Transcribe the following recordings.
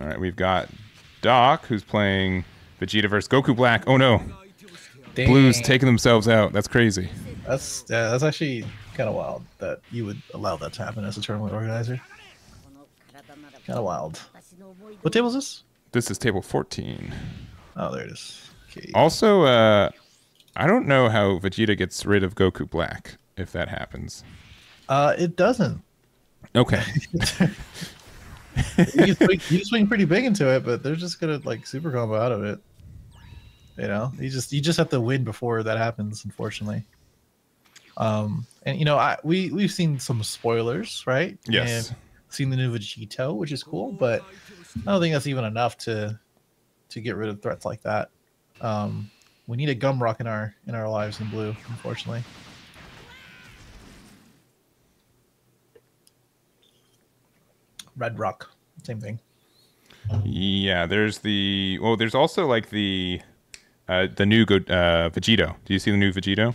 All right, we've got Doc, who's playing Vegeta versus Goku Black. Oh no, Blues taking themselves out. That's crazy. That's yeah, that's actually kind of wild that you would allow that to happen as a tournament organizer. Kind of wild. What table is this? This is table 14. Oh, there it is. Okay. Also, uh, I don't know how Vegeta gets rid of Goku Black if that happens. Uh, it doesn't. Okay. you, swing, you swing pretty big into it, but they're just gonna like super combo out of it. You know, you just you just have to win before that happens, unfortunately. Um, and you know, I we we've seen some spoilers, right? Yes. And seen the new Vegito, which is cool, but I don't think that's even enough to to get rid of threats like that. Um, we need a Gumrock in our in our lives in blue, unfortunately. Red Rock, same thing. yeah, there's the. Oh, there's also like the. Uh, the new Go- uh, Vegito. Do you see the new Vegito?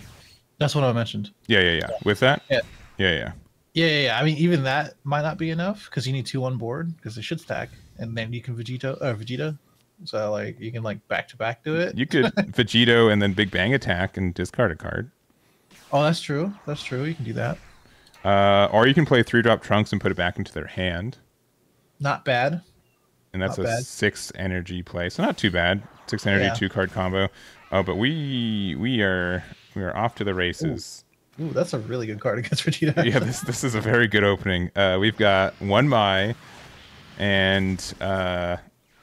That's what I mentioned. Yeah, yeah, yeah. With that? Yeah. Yeah, yeah. Yeah, yeah, yeah. I mean, even that might not be enough because you need two on board because they should stack, and then you can Vegito, uh, Vegeta. So like you can like back to back do it. You could Vegito and then Big Bang attack and discard a card. Oh, that's true. That's true. You can do that. Uh, or you can play three drop trunks and put it back into their hand. Not bad. And that's Not a bad. six energy play. So not too bad. Six energy, Yeah. two card combo. Oh, but we we are we are off to the races. Ooh, that's a really good card against Vegeta. yeah, this this is a very good opening. Uh, we've got one Mai, and uh,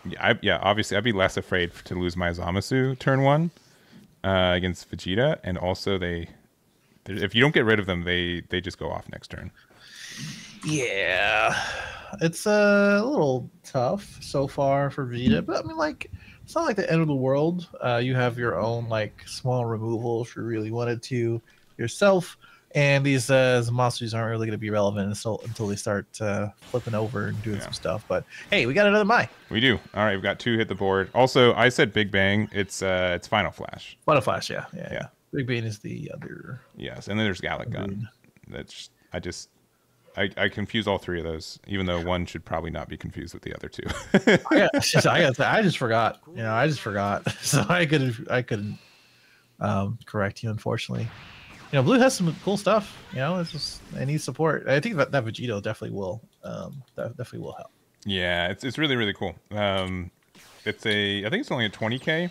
yeah, I, yeah, obviously I'd be less afraid to lose my Zamasu turn one uh, against Vegeta, and also they- if you don't get rid of them, they they just go off next turn. Yeah, it's uh, a little tough so far for Vita, but I mean, like, it's not like the end of the world. Uh, you have your own like small removal if you really wanted to yourself, and these uh, Zamasus aren't really going to be relevant until until they start uh, flipping over and doing Yeah. some stuff. But hey, we got another Mai. We do. All right, we've got two hit the board. Also, I said Big Bang. It's uh, it's Final Flash. Final Flash, yeah, yeah, Yeah. yeah. Big Bang is the other. Yes, and then there's Galick Gun. That's I just. I, I confuse all three of those, even though one should probably not be confused with the other two. I got, I got, I just forgot. You know, I just forgot. So I could, I couldn't um, correct you, unfortunately. You know, Blue has some cool stuff. You know, it's just it needs support. I think that that Vegito definitely will. Um, that definitely will help. Yeah, it's it's really really cool. Um, it's a I think it's only a 20k.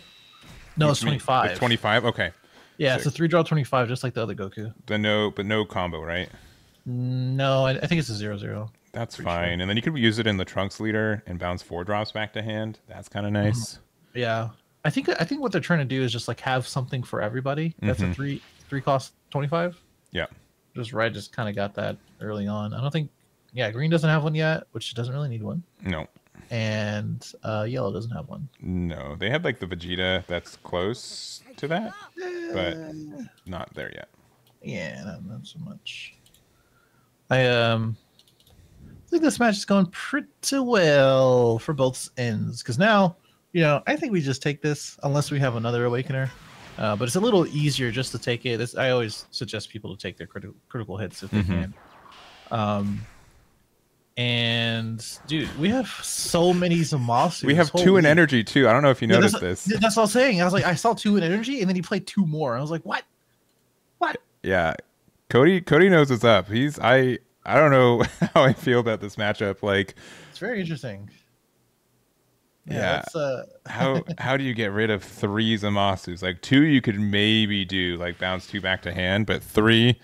No, it's twenty five. It's 25. Okay, Yeah, it's a three draw twenty five, just like the other Goku. The no, but no combo, right? No, I, I think it's a zero zero. That's Pretty sure. fine. And then you could use it in the trunks leader and bounce four drops back to hand. That's kind Mm-hmm. of nice. Yeah, I think I think what they're trying to do is just like have something for everybody. That's Mhm. a three three cost twenty five. Yeah. Just red just kind of got that early on. I don't think. Yeah, green doesn't have one yet, which doesn't really need one. No, and uh, yellow doesn't have one. no, they had like the Vegeta that's close to that, but not there yet. Yeah, not, not so much. I um think this match is going pretty well for both ends because now you know I think we just take this unless we have another awakener. Uh, but it's a little easier just to take it. It's, I always suggest people to take their critical critical hits if they Mhm. can. Um, and dude, we have so many Zamasu. We have two in energy too. I don't know if you Yeah, noticed that's, this. That's what I was saying. I was like, I saw two in energy, and then he played two more. I was like, what? What? Yeah, Cody. Cody knows what's up. He's I. I don't know how I feel about this matchup. Like, It's very interesting. Yeah. Yeah. That's, uh, how how do you get rid of three Zamasus? Like two, you could maybe do like bounce two back to hand, but three,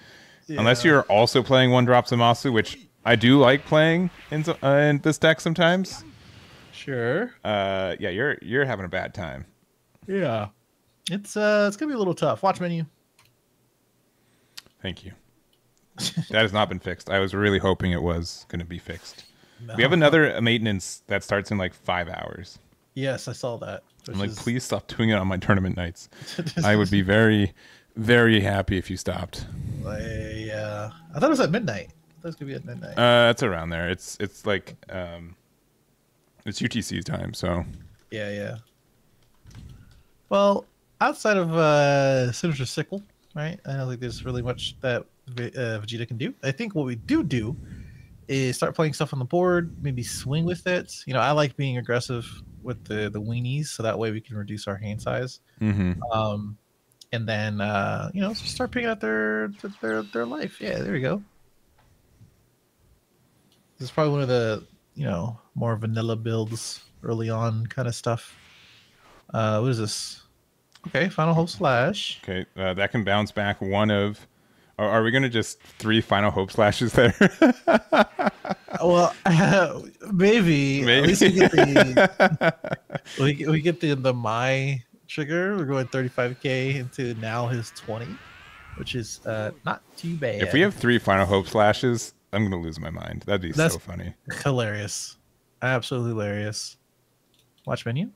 unless you're also playing one drop Zamasu, which I do like playing in uh, in this deck sometimes. sure. Uh, yeah, you're you're having a bad time. Yeah. It's uh, it's gonna be a little tough. Watch menu. Thank you. that has not been fixed. I was really hoping it was going to be fixed. We have another maintenance that starts in like five hours. Yes, I saw that. I'm like, is- please stop doing it on my tournament nights. I would be very, very happy if you stopped. Like, yeah. I thought it was at midnight. I thought it was gonna be at midnight. Uh, it's around there. It's it's like um, it's UTC time. So yeah, yeah. Well, outside of uh, Sinister Sickle, right? I don't think there's really much that uh, Vegeta can do. I think what we do do is start playing stuff on the board. Maybe swing with it. You know, I like being aggressive with the the weenies, so that way we can reduce our hand size. Mm-hmm. Um, and then uh, you know start picking out their their their life. Yeah, there we go. This is probably one of the you know more vanilla builds early on kind of stuff. Uh, what is this? Okay, final hope slash. Okay, uh, that can bounce back one of. Are, are we going to just three final hope slashes there? Well, maybe, Maybe. at least we get the we, we get the the my trigger. We're going 35k into now his 20, which is uh not too bad. if we have three final hope slashes, I'm going to lose my mind. That'd be That's- so funny. hilarious, absolutely hilarious. Watch menu.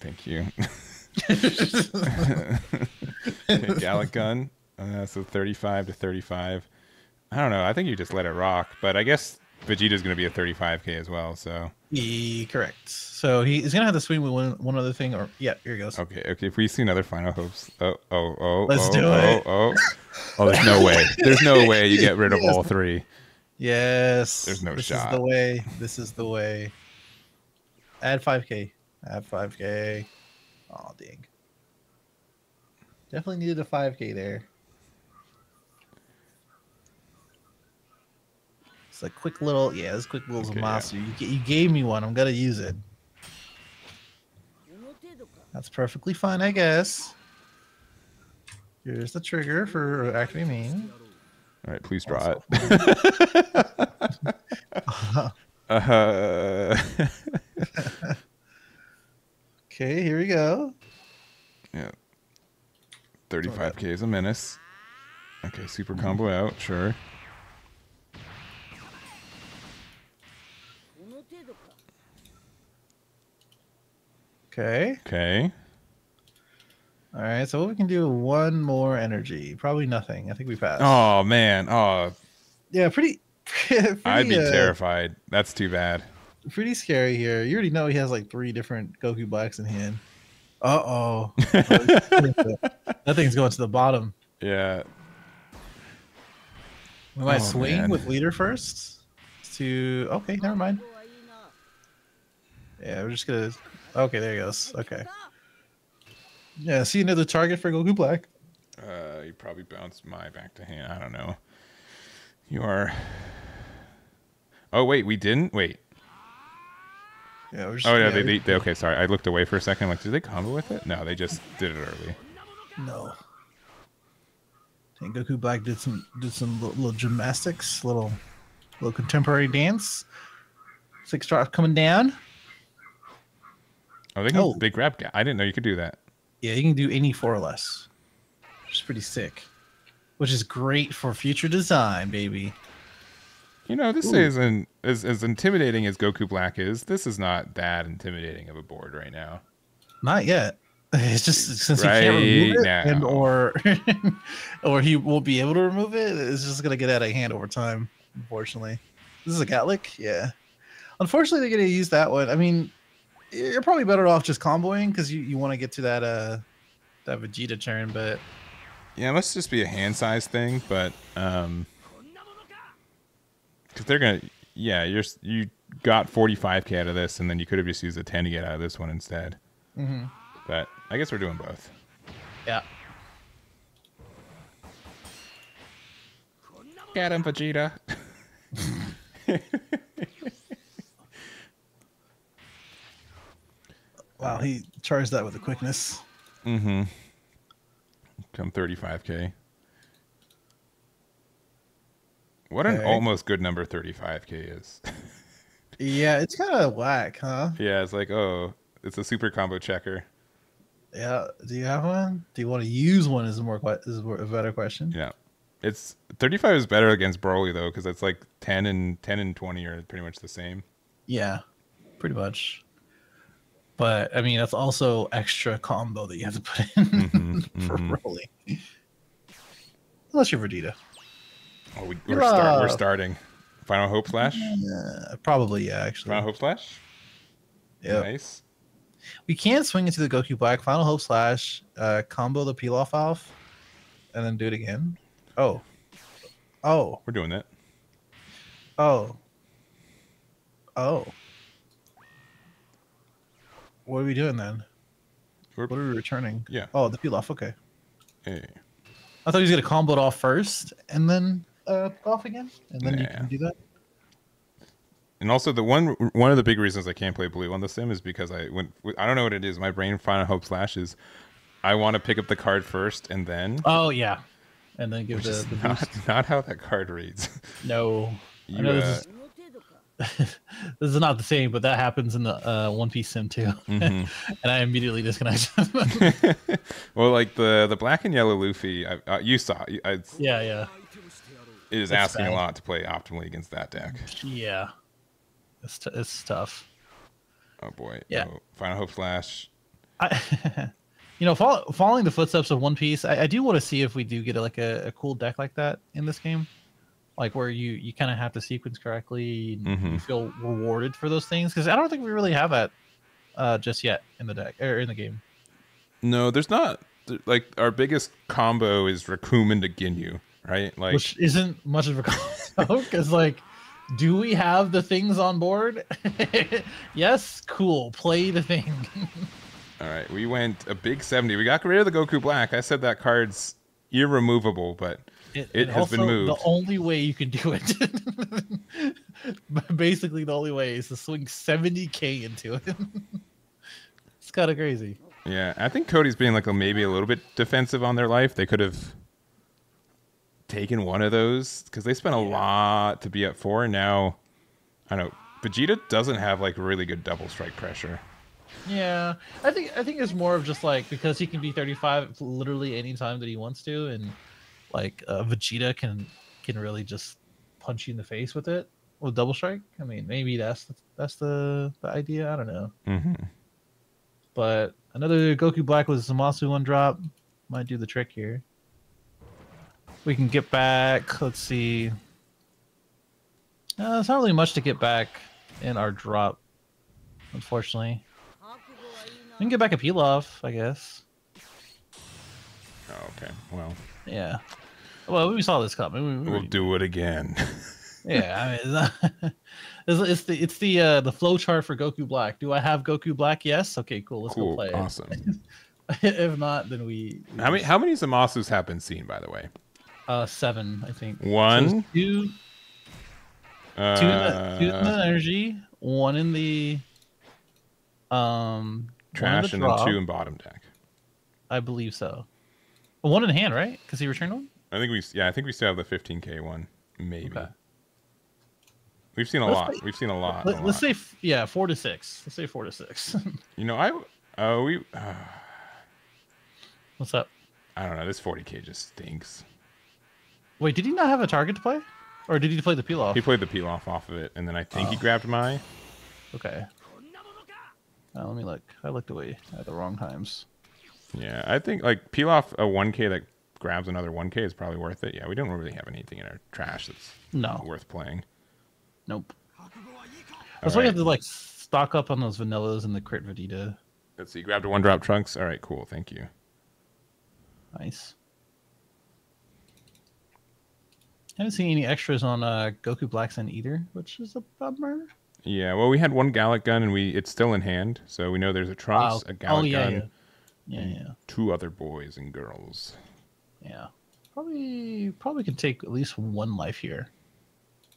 Thank you. Galick gun. Uh, so 35 to 35. I don't know. I think you just let it rock, but I guess Vegeta's going to be a 35k as well. So E correct. So he, he's gonna have to swing with one one other thing, or yeah, here he goes. okay, okay. If we see another final hopes, oh, oh, oh, Let's oh, do oh, it. Oh, oh, there's no way. There's no way you get rid of all three. Yes, There's no this shot. is the way. This is the way. Add 5k. Add 5k. Oh dang. Definitely needed a 5k there. It's a quick little yeah. This quick little Okay, monster. You, you gave me one. I'm gonna use it. That's perfectly fine, I guess. Here's the trigger for activating main. All right, please draw Also- it. Uh, Okay, here we go. yeah. 35k is a menace. Okay, super combo out, sure. Okay. Okay. All right. So what we can do? One more energy. Probably nothing. I think we passed. Oh man. Oh, Yeah. Pretty. pretty I'd be uh, terrified. That's too bad. Pretty scary here. You already know he has like three different Goku Blacks in hand. Uh oh. that thing's going to the bottom. Yeah. Am might Oh, swing man. with leader first. To okay, never mind. Yeah, we're just gonna. Okay, there he goes. Okay. Yeah, see another target for Goku Black. Uh, you probably bounced my back to hand. I don't know. You are. Oh wait, we didn't. Wait. Yeah, Oh yeah, we- they, they, they. Okay, sorry. I looked away for a second. Like, did they combo with it? No, they just did it early. No. And Goku Black did some did some little, little gymnastics, little little contemporary dance. Six drops coming down. Oh, they can. Oh. They grab. I didn't know you could do that. Yeah, you can do any four or less. Which is pretty sick. Which is great for future design, baby. You know, this Ooh. isn't as as intimidating as Goku Black is. This is not that intimidating of a board right now. Not yet. It's just since he can't Right remove it, and or or he won't be able to remove it. It's just gonna get out of hand over time. Unfortunately, this is a Galick. Yeah. Unfortunately, they're gonna use that one. I mean, you're probably better off just comboing because you, you want to get to that uh that Vegeta turn. But Yeah, it must just be a hand size thing, but um, because they're gonna. Yeah, you're you got 45k out of this, and then you could have just used a 10 to get out of this one instead. Mhm. But I guess we're doing both. yeah, Get him, Vegeta. wow, he charged that with a quickness. Mm-hmm. Come 35k. What an Okay. almost good number 35k is. Yeah, it's kind of whack, huh? yeah, it's like, oh, it's a super combo checker. Yeah. Do you have one? Do you want to use one? Is a more is a better question. Yeah. It's 35 is better against Broly though, because it's like 10 and 10 and 20 are pretty much the same. Yeah, pretty much. But I mean, that's also extra combo that you have to put in Mhm, for mhm. rolling. Unless you're Vegeta. Oh, we, we're, You're, start, we're starting. Final Hope Slash? Uh, probably, yeah, actually. Final Hope Slash? Yeah. Nice. We can swing into the Goku Black Final Hope Slash, uh, combo the Pilaf off, and then do it again. Oh. Oh. We're doing that. Oh. Oh. What are we doing then? We're- What are we returning? Yeah. Oh, the Pilaf. Okay. Hey. I thought he was gonna combo it off first and then uh off again, and then you can do that. And also the one one of the big reasons I can't play blue on the sim is because I when I don't know what it is. My brain final hope slash is I want to pick up the card first and then. Oh yeah, and then give the, the not, not how that card reads. No, I You, know uh, this is this is not the same, but that happens in the uh, One Piece sim too, Mhm. and I immediately disconnect. well, like the the black and yellow Luffy, I, uh, you saw, I, yeah, yeah, it is asking a lot to play optimally against that deck. yeah. It's t- it's tough. Oh boy. Yeah. Oh, final hope slash. I, you know, follow, following the footsteps of One Piece, I, I do want to see if we do get a, like a, a cool deck like that in this game, like where you you kind of have to sequence correctly, and you Mhm. feel rewarded for those things. Because I don't think we really have that uh, just yet in the deck or in the game. No, there's not. Like our biggest combo is Recoome to Ginyu, right? Like which isn't much of a combo because like do we have the things on board yes cool play the thing All right, we went a big 70. We got rid of the Goku Black. I said that card's irremovable, but It and has been moved. the only way you can do it basically the only way is to swing 70k into it it's kind of crazy yeah, I think Cody's being like a, maybe a little bit defensive on their life. They could have taken one of those because they spent a lot to be at four. And now, I don't know. Vegeta doesn't have like really good double strike pressure. yeah i think i think it's more of just like because he can be 35 literally anytime that he wants to and like uh, vegeta can can really just punch you in the face with it with double strike i mean maybe that's the, that's the, the idea i don't know hmm but another goku black with zamasu one drop might do the trick here we can get back. Let's see. Uh, there's not really much to get back in our drop unfortunately. We can get back a off i guess. Oh, okay. Well, yeah. Well we saw this coming. We, we'll do it again. yeah i mean it's, it's, the it's the uh the flow chart for goku black. Do i have goku black? Yes? Okay cool. Let's go cool. play Awesome. if not then we, we How many how many Zamasus have been seen, by the way? Uh seven i think So One, it's two uh, two, in the, two in the energy, one in the um trash, the and then two in bottom deck. I believe so. One in hand, right? Because he returned one. I think we yeah, I think we still have the 15k one, maybe. Okay. We've seen a Let's lot. say- We've seen a lot. Let, us say yeah, four to six. Let's say four to six. You know, I oh we uh, What's up? I don't know. This 40k just stinks. Wait, did he not have a target to play, or did he play the Pilaf? He played the Pilaf off of it, and then I think he Oh. grabbed my. Okay. Uh, let me look. I looked away at the wrong times. Yeah, I think like Pilaf a 1k that grabs another 1k is probably worth it. Yeah, we don't really have anything in our trash that's No, worth playing. nope. That's why you have to like stock up on those vanillas and the crit Vegeta. Let's see. Grabbed a one drop trunks. All right, cool. Thank you. Nice. Haven't seen any extras on uh, Goku Black Sun either, which is a bummer. Yeah, well, we had one Galick gun, and we it's still in hand, so we know there's a trunks, Wow. a Galick oh yeah, gun, yeah, yeah, yeah, two other boys and girls. yeah. Probably, probably could take at least one life here.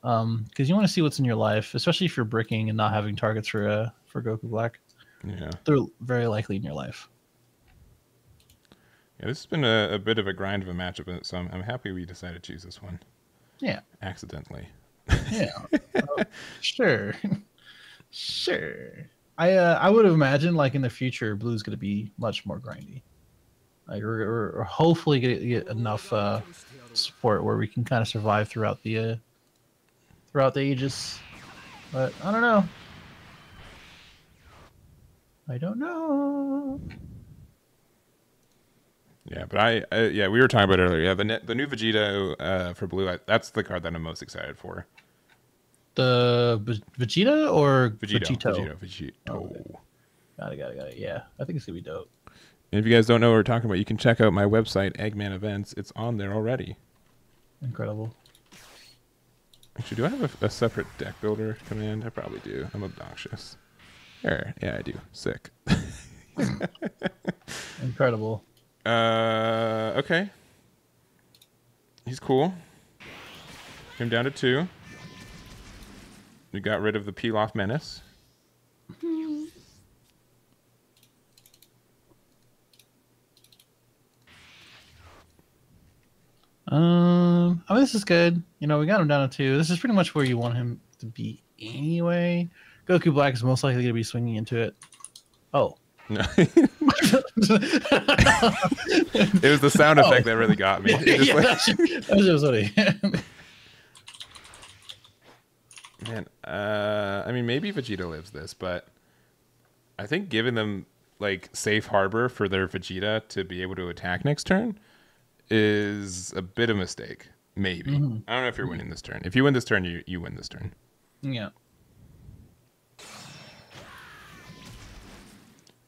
Um, because you want to see what's in your life, especially if you're bricking and not having targets for uh for Goku Black. Yeah, They're very likely in your life. yeah. This has been a, a bit of a grind of a matchup, so I'm, I'm happy we decided to choose this one Yeah, accidentally. yeah, Uh, sure, sure. I uh, I would imagine like in the future, Blue's going to be much more grindy. Like we're, we're hopefully get, get enough uh, support where we can kind of survive throughout the uh, throughout the ages. But I don't know. I don't know. Yeah, but I, uh, yeah, we were talking about earlier. Yeah, the the new Vegeta uh, for blue, I, that's the card that I'm most excited for. The Ve- Vegeta or Vegito, Vegito? Vegito, Vegito. Okay. Got it, got it, got it. Yeah, I think it's gonna be dope. And if you guys don't know what we're talking about, you can check out my website, Egman Events. It's on there already. Incredible. Actually, do I have a, a separate deck builder command? I probably do. I'm obnoxious. There, yeah, I do. Sick. Incredible. Uh, okay. He's cool. Him down to two. We got rid of the Pilaf menace. Um, I mean, this is good. You know, we got him down to two. This is pretty much where you want him to be anyway. Goku Black is most likely going to be swinging into it. Oh. No. it was the sound Oh. effect that really got me. yeah, just like- that's that's just funny. Man, uh, I mean, maybe Vegeta lives this, but I think giving them like safe harbor for their Vegeta to be able to attack next turn is a bit of a mistake. Maybe I don't know if you're winning this turn. If you win this turn, you you win this turn. yeah.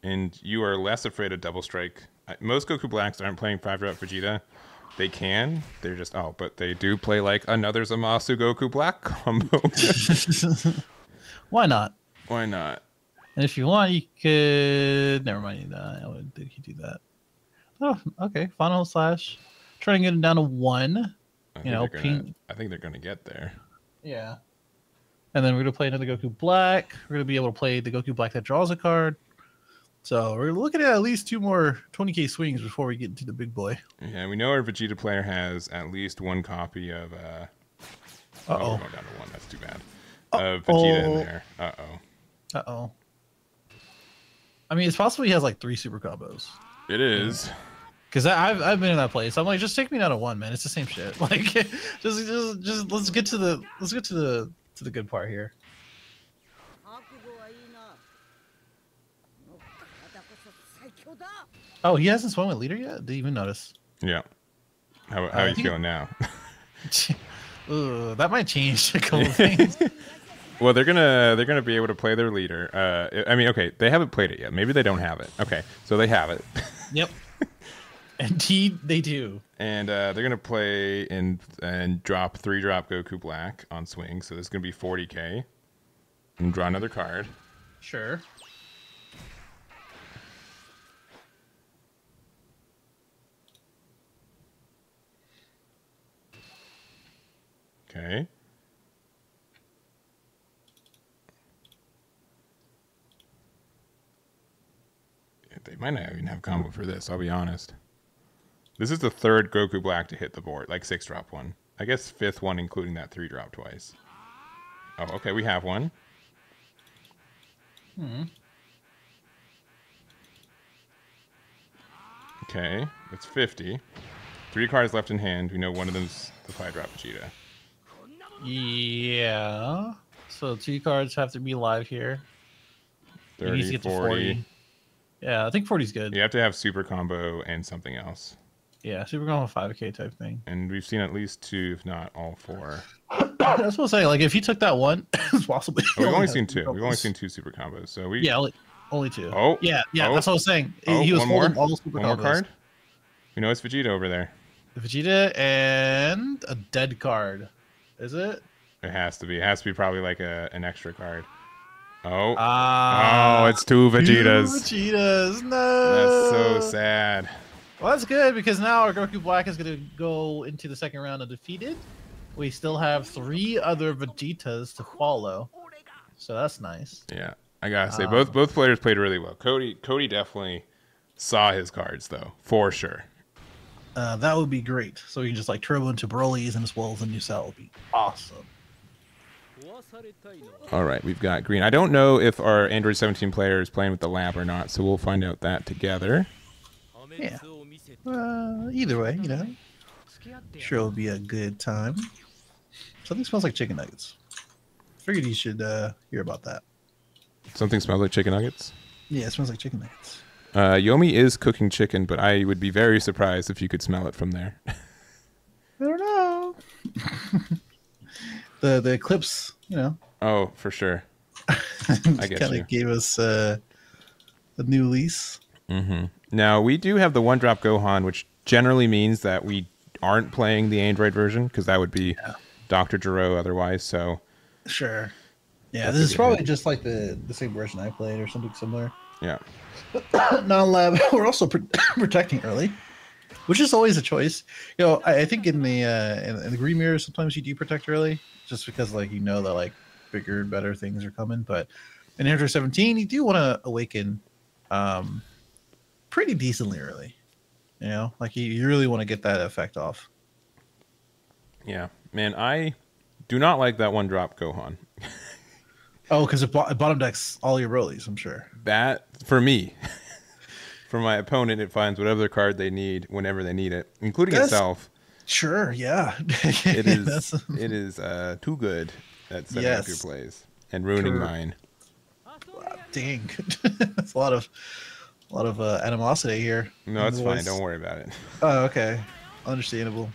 And you are less afraid of double strike. Most Goku Blacks aren't playing five drop Vegeta. They can. They're just oh, but they do play like another Zamasu Goku Black combo. Why not? Why not? And if you want, you could. Never mind. Uh, I would did he do that? Oh, okay. Final slash. Trying to get him down to one. I think know, gonna, I think they're gonna get there. Yeah. And then we're gonna play another Goku Black. We're gonna be able to play the Goku Black that draws a card. So we're looking at at least two more 20k swings before we get into the big boy. Yeah, we know our Vegeta player has at least one copy of. uh Oh, we're going down to one. That's too bad. Of Vegeta in there. Uh oh. Uh oh. I mean, it's possible he has like three super combos. It is. Cause I- I've I've been in that place. I'm like, just take me down to one, man. It's the same shit. Like, just just just let's get to the let's get to the to the good part here. Oh, he hasn't swung with leader yet. Didn't even notice. Yeah. How, how are you feeling now? Ugh, that might change a couple things. Well, they're gonna they're gonna be able to play their leader. Uh, I mean, okay, they haven't played it yet. Maybe they don't have it. Okay, so they have it, yep. Indeed, they do. and uh, they're gonna play and and drop three drop Goku Black on swing. So this is gonna be 40k, and draw another card. Sure. Okay. They might not even have combo for this. I'll be honest. This is the third Goku Black to hit the board, like six drop one. I guess fifth one, including that three drop twice. Oh, okay, we have one. Hmm. Okay, it's 50. Three cards left in hand. We know one of them's the five drop Vegeta. Yeah. So two cards have to be live here. He 30, needs to get to 40. 40. Yeah, I think 40 is good. You have to have super combo and something else. Yeah, super combo 5k type thing. And we've seen at least two, if not all four. That's what I'm saying. Like, if he took that one, it's possibly. Oh, we've only seen two two. We've only seen two super combos. So we Yeah, only, only two. Oh, yeah, yeah. oh, that's what I was saying. oh, he was one more? holding all the super one more card. We know it's Vegeta over there. Vegeta and a dead card. Is it? It has to be. It has to be probably like a an extra card. Oh, Ah, oh, it's two Vegetas. Two Vegetas. No. That's so sad. Well, that's good because now our Goku Black is going to go into the second round undefeated. We still have three other Vegetas to follow, so that's nice. Yeah, I gotta say Um, both both players played really well. Cody Cody definitely saw his cards though, for sure. Uh, that would be great. So you can just like turbo into Broly's and as well as a new cell would be awesome. All right, we've got green. I don't know if our Android 17 player is playing with the lab or not, so we'll find out that together. Yeah. Uh, either way, you know, sure it'll be a good time. Something smells like chicken nuggets. Figured you should uh, hear about that. Something smells like chicken nuggets. Yeah, it smells like chicken nuggets. Uh, Yomi is cooking chicken, but I would be very surprised if you could smell it from there. I don't know. the the eclipse, you know, oh, for sure. I get kind of gave us uh, a new lease. Mm-hmm. Now we do have the one drop Gohan, which generally means that we aren't playing the Android version because that would be Doctor Gero otherwise. So Sure. Yeah, That's this is probably hit. just like the the same version I played or something similar. yeah, non-lab we're also pr- protecting early which is always a choice. You know i, I think in the uh in, in the green mirror sometimes you do protect early just because like you know that like bigger and better things are coming. But in Android 17 you do want to awaken um pretty decently early you know? Like you, you really want to get that effect off. Yeah, man, I do not like that one drop Gohan. oh because it, bottom decks all your rollies i'm sure That for me. For my opponent, it finds whatever card they need whenever they need it, including That's- itself. sure yeah It is it is uh, too good at setting up your plays and ruining True. mine. dang that's a lot of a lot of uh, animosity here No, it's fine. Don't worry about it. Oh, okay. Understandable.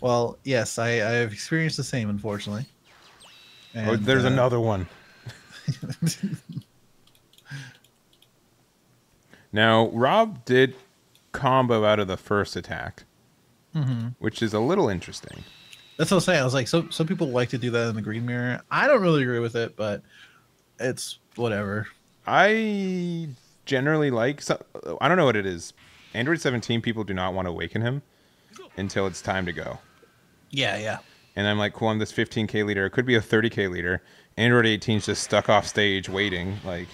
Well, yes, I, I have experienced the same, unfortunately. Oh, there's uh, another one. Now, Rob did combo out of the first attack, mhm. which is a little interesting. That's what I'm saying. I was like, some some people like to do that in the green mirror. I don't really agree with it, but it's whatever. I generally like. So, I don't know what it is. Android 17 people do not want to awaken him until it's time to go. Yeah, yeah. And I'm like, cool, I'm this 15k leader. It could be a 30k leader. Android 18's just stuck off stage waiting. Like,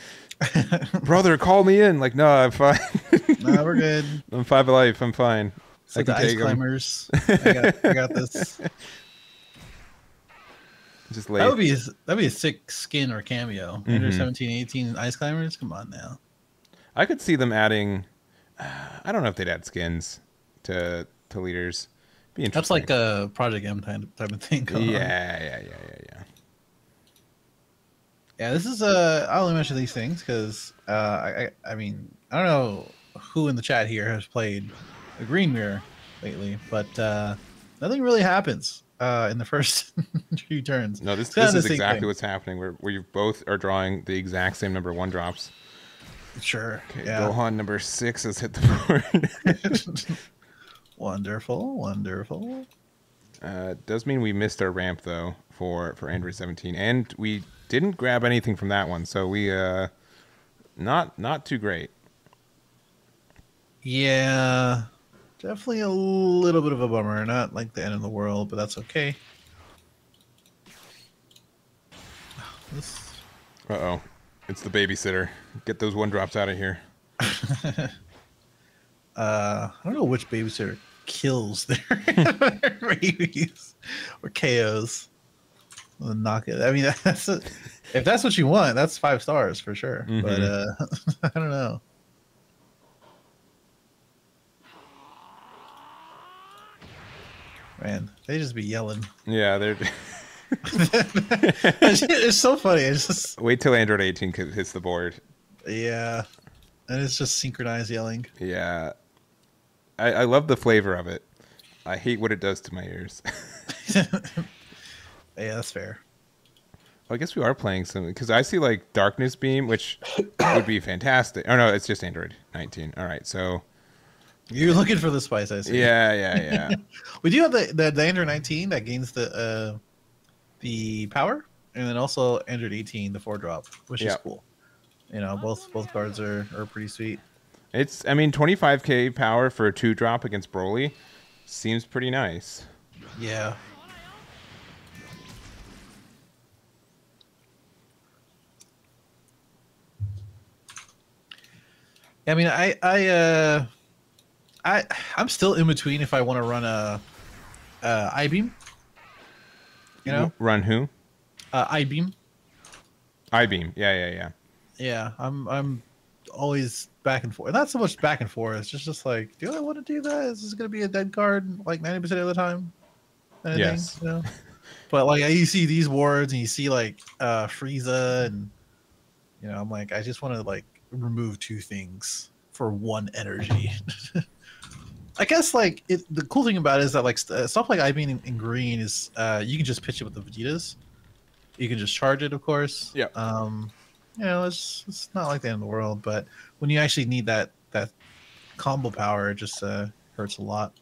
brother, call me in. Like, no, I'm fine. No, we're good. I'm five alive. I'm fine. It's like the ice climbers. I got, I got this. Just lay. That would be a, that'd be a sick skin or cameo. Under Mhm. 17, 18 ice climbers. Come on now. I could see them adding. Uh, I don't know if they'd add skins to to leaders. Be interesting. That's like a Project M type type of thing. yeah, yeah, yeah, yeah, yeah. Yeah, this is uh I only mention these things because uh I, I mean I don't know who in the chat here has played the Green Mirror lately, but uh nothing really happens uh in the first few turns. No, this this is exactly thing. what's happening. Where where you both are drawing the exact same number one drops. Sure. Okay, yeah. Gohan number six has hit the board. wonderful, wonderful. uh, does mean we missed our ramp though for for Android 17, and we didn't grab anything from that one, so we uh, not not too great. Yeah. Definitely a little bit of a bummer. Not like the end of the world, but that's okay. This Uh oh, it's the babysitter. Get those one drops out of here. uh I don't know which babysitter kills their babies or KOs. Well, Knock it. I mean, that's a, if that's what you want, that's five stars for sure. But uh I don't know. Man, they just be yelling. Yeah, they're. it's, it's so funny. It's just Wait till Android 18 hits the board. yeah, and it's just synchronized yelling. Yeah, I, I love the flavor of it. I hate what it does to my ears. yeah, that's fair. Well, I guess we are playing something because I see like Darkness Beam, which would be fantastic. Oh no, it's just Android 19. All right, so You're looking for the spice, I see. yeah, yeah, yeah. We do have the, the, the Android 19 that gains the uh, the power, and then also Android 18, the four drop, which is cool. You know, both both cards are, are pretty sweet. It's I mean 25k power for a two drop against Broly seems pretty nice. Yeah. I mean, I I uh, I I'm still in between if I want to run a, uh I beam. You know, run who? uh, I beam. I beam. Yeah, yeah, yeah. Yeah, I'm I'm always back and forth. Not so much back and forth. It's just just like, do I want to do that? Is this going to be a dead card like ninety percent of the time? Of Yes. You know? but like you see these wards and you see like uh Frieza and you know I'm like I just want to like remove two things for one energy. I guess like it, the cool thing about it is that like st- uh, stuff like I beam in, in green is uh you can just pitch it with the Vegetas. You can just charge it, of course. Yeah. Um, you know, it's it's not like the end of the world, but when you actually need that that combo power, it just uh, hurts a lot.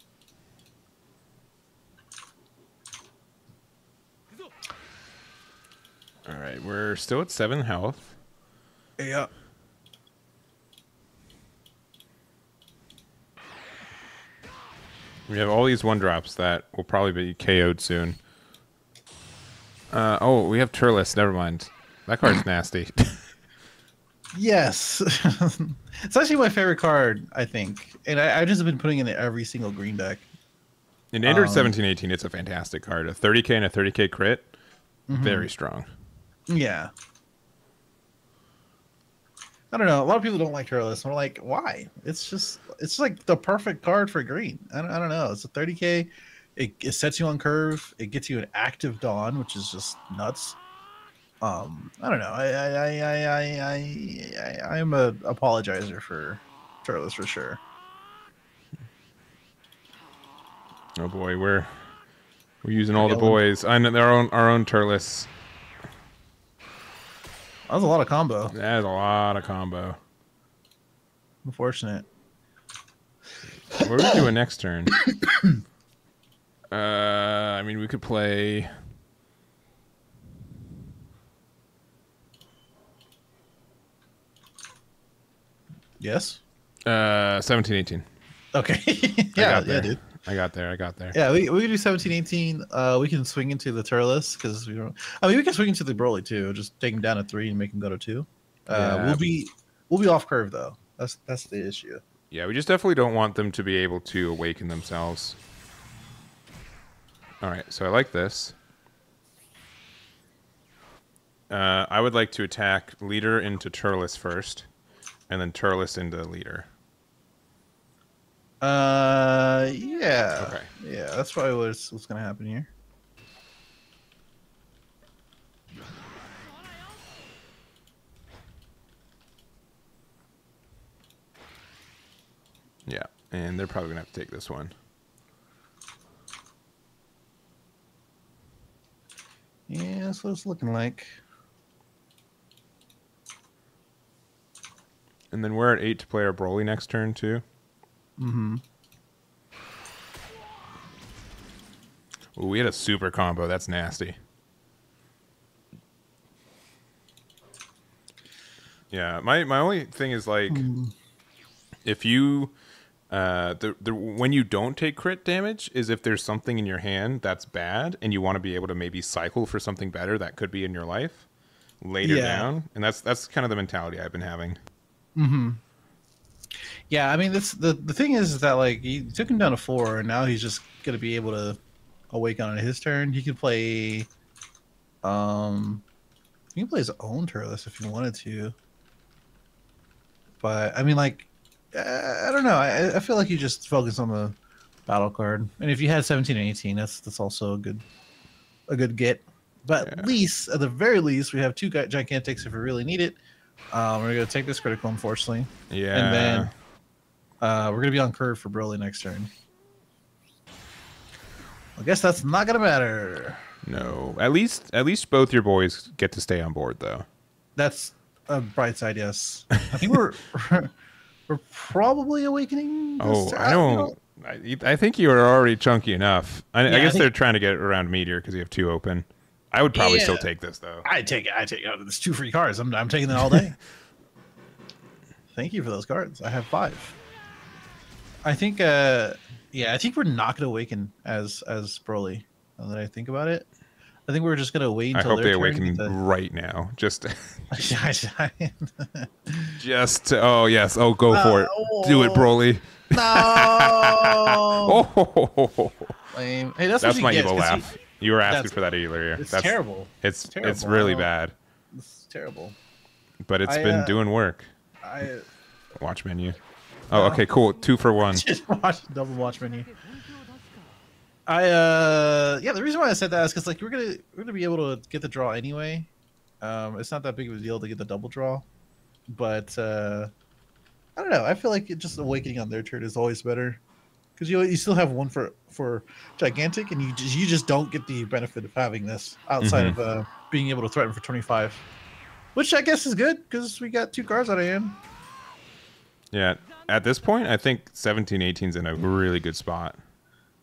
All right, we're still at seven health. Yeah. We have all these one drops that will probably be KO'd soon. Uh, oh, we have Turles. Never mind. That card's nasty. Yes. it's actually my favorite card, I think. And I, I've just been putting in every single green deck. In Ender Um, 1718, it's a fantastic card. A 30k and a 30k crit. Mm-hmm. Very strong. Yeah. I don't know. A lot of people don't like Turles. I'm like, why? It's just, it's like the perfect card for green. I don't, I don't know. It's a 30k. It, it sets you on curve. It gets you an active dawn, which is just nuts. Um, I don't know. I, I, I, I, I, I, I I'm a apologizer for Turles for sure. Oh boy, we're we're using all the boys. I know our own our own Turles. That was a lot of combo. That is a lot of combo. Unfortunate. What are we doing next turn? uh, I mean, we could play. Yes. Uh, 17, 18. Okay. Yeah, yeah, dude. I got there. I got there. Yeah, we, we can do 17, 18. Uh, we can swing into the Turles because we don't. I mean, we can swing into the Broly too. Just take him down to three and make him go to two. Uh, Yeah. We'll be we'll be off curve though. That's that's the issue. Yeah, we just definitely don't want them to be able to awaken themselves. All right, so I like this. Uh, I would like to attack leader into Turles first, and then Turles into the leader. Uh, yeah. Okay. Yeah, that's probably what's what's gonna happen here. Yeah, and they're probably gonna have to take this one. Yeah, that's what it's looking like. And then we're at eight to play our Broly next turn too. Mm-hmm. Ooh, we had a super combo. That's nasty. Yeah, my my only thing is like, if you, uh, the the when you don't take crit damage is if there's something in your hand that's bad and you want to be able to maybe cycle for something better that could be in your life later Yeah. down, and that's that's kind of the mentality I've been having. Mm-hmm. Yeah, I mean, this the the thing is that like he took him down to four, and now he's just gonna be able to awaken on his turn. He could play, um, he can play his own Turles if he wanted to. But I mean, like, uh, I don't know. I, I feel like you just focus on the battle card, and if you had seventeen and eighteen, that's that's also a good a good get. But Yeah. at least, at the very least, we have two gigantics if we really need it. Um, we're gonna take this critical, unfortunately, Yeah, and then uh, we're gonna be on curve for Broly next turn. I guess that's not gonna matter. no, at least at least both your boys get to stay on board though. That's a bright side, yes. I think we're we're probably awakening. Oh. I don't. I, I think you are already chunky enough. I, Yeah, I I guess think- they're trying to get around Meteor because you have two open. I would probably still take this though. I take it. I take it. There's two free cards. I'm I'm taking them all day. Thank you for those cards. I have five. I think. uh Yeah, I think we're not gonna awaken as as Broly. Now that I think about it, I think we're just gonna wait I hope they their turn awaken to- right now. Just, no. just. Oh yes. Oh, go for it. Do it, Broly. Oh, Lame. Hey, that's, that's what my you get, evil 'cause laugh. you- You were asking that's- for that earlier. It's That's terrible. It's It's it's really bad, It's terrible. but it's I, been uh, doing work. I Watch menu. Oh, okay, cool. Two for one. just watched double watch menu. I uh yeah, the reason why I said that is because like we're gonna we're gonna be able to get the draw anyway. Um, it's not that big of a deal to get the double draw, but uh, I don't know. I feel like it just awakening on their turn is always better because you you still have one for for gigantic, and you just you just don't get the benefit of having this outside of uh being able to threaten for twenty five, which I guess is good because we got two cards out of hand. Yeah. At this point, I think 17, 18 is in a really good spot.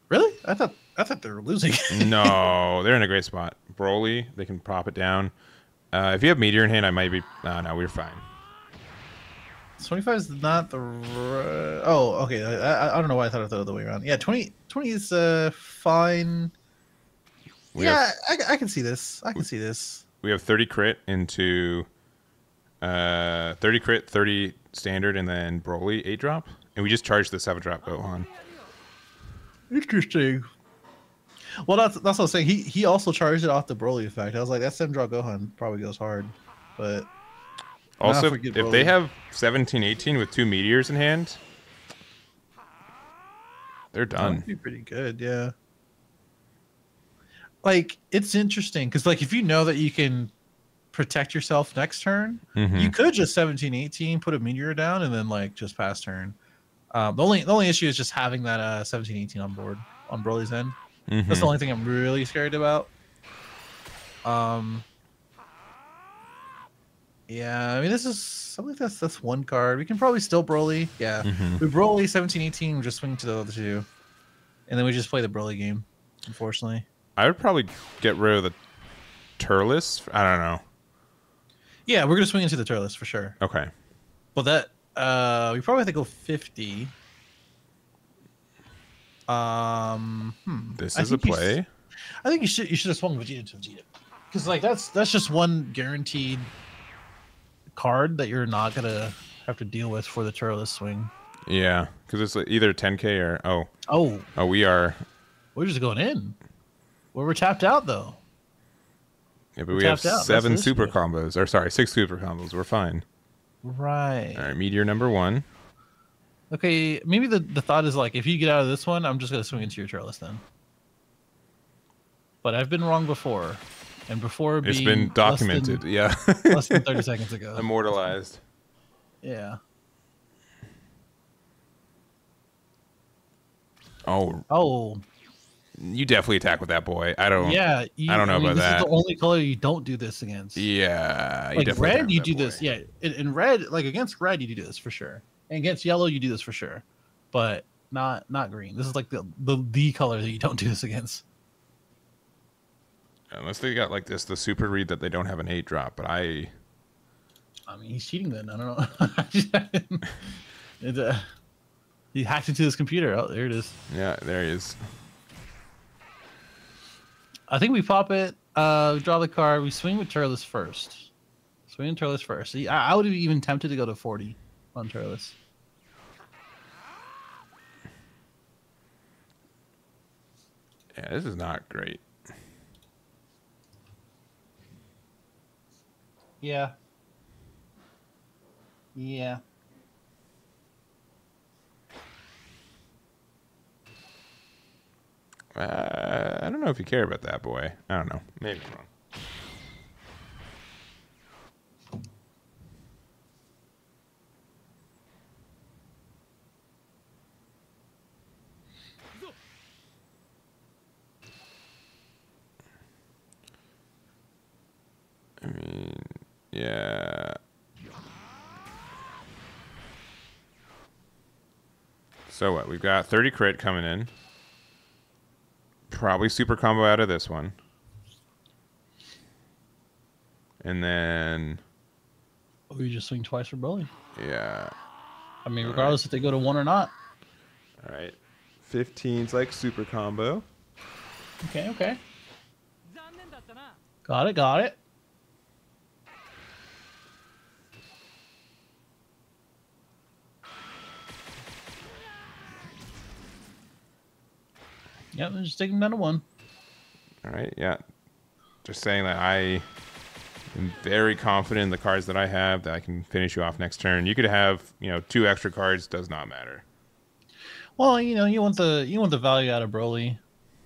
Really? I thought I thought they were losing. No, they're in a great spot. Broly, they can pop it down. Uh, if you have meteor in hand, I might be. No, no, we're fine. 25 is not the. r- Oh, okay. I, I, don't know why I thought it the other way around. Yeah, 20, 20 is uh, fine. We yeah, have I, I can see this. I can see this. we have 30 crit into uh 30 crit, 30 standard, and then Broly eight drop, and we just charged the seven drop Gohan. Interesting. Well, that's that's what I was saying. He he also charged it off the Broly effect. I was like, that seven draw Gohan probably goes hard, but Also, forget if they have 17, 18 with two meteors in hand, they're done. would be pretty good. Yeah. Like it's interesting because like if you know that you can protect yourself next turn, Mhm. you could just 17 18 put a meteor down and then like just pass turn um, the only the only issue is just having that uh 17 18 on board on broly's end that's Mhm. the only thing i'm really scared about um yeah i mean this is i believe that's that's one card we can probably still broly yeah Mhm. we broly 17 18 we just swing to the other two and then we just play the broly game unfortunately I would probably get rid of the Turles. I don't know. yeah we're gonna swing into the turles for sure Okay. Well, that uh, we probably have to go fifty. Um, hmm. This I is a think you s- play. I think you should you should have swung Vegeta to Vegeta, because like that's that's just one guaranteed card that you're not gonna have to deal with for the Turles swing. Yeah, because it's either 10k or oh Oh, oh we are we're just going in. Well, we're tapped out though. yeah, but We're we have out. Seven super issue. combos or sorry six super combos. We're fine. Right. All right, meteor number one. Okay. Maybe the the thought is like if you get out of this one, I'm just gonna swing into your Turles then. But I've been wrong before, and before It's being been less than- documented. yeah, less than 30 seconds ago. immortalized. Yeah. Oh, Oh, you definitely attack with that boy. I don't. yeah. You, I don't know mean, about this that. is the only color you don't do this against. Yeah, you like red, you do boy. this. Yeah. In, in red, like against red, you do this for sure. And against yellow, you do this for sure. But not not green. This is like the the, the color that you don't do this against. Unless they got like this, the super read that they don't have an eight drop. But I, I mean, he's cheating then. I don't know. it, uh, he hacked into his computer. Oh, there it is. yeah, there he is. I think we pop it. Uh, we draw the card. We swing with Turles first. Swing with Turles first. See, I, I would be even tempted to go to forty on Turles. Yeah, this is not great. Yeah. Yeah. Uh, I don't know if you care about that boy. I don't know. Maybe I'm wrong. I mean, yeah. So what? We've got 30 crit coming in. Probably super combo out of this one. And then... Oh, you just swing twice for Broly. Yeah. I mean, regardless right. if they go to one or not. All right. 15's like super combo. Okay, okay. Got it, got it. Yep, just take taking down to one. All right. Yeah. Just saying that I am very confident in the cards that I have that I can finish you off next turn. You could have, you know, two extra cards, does not matter. Well, you know, you want the you want the value out of Broly.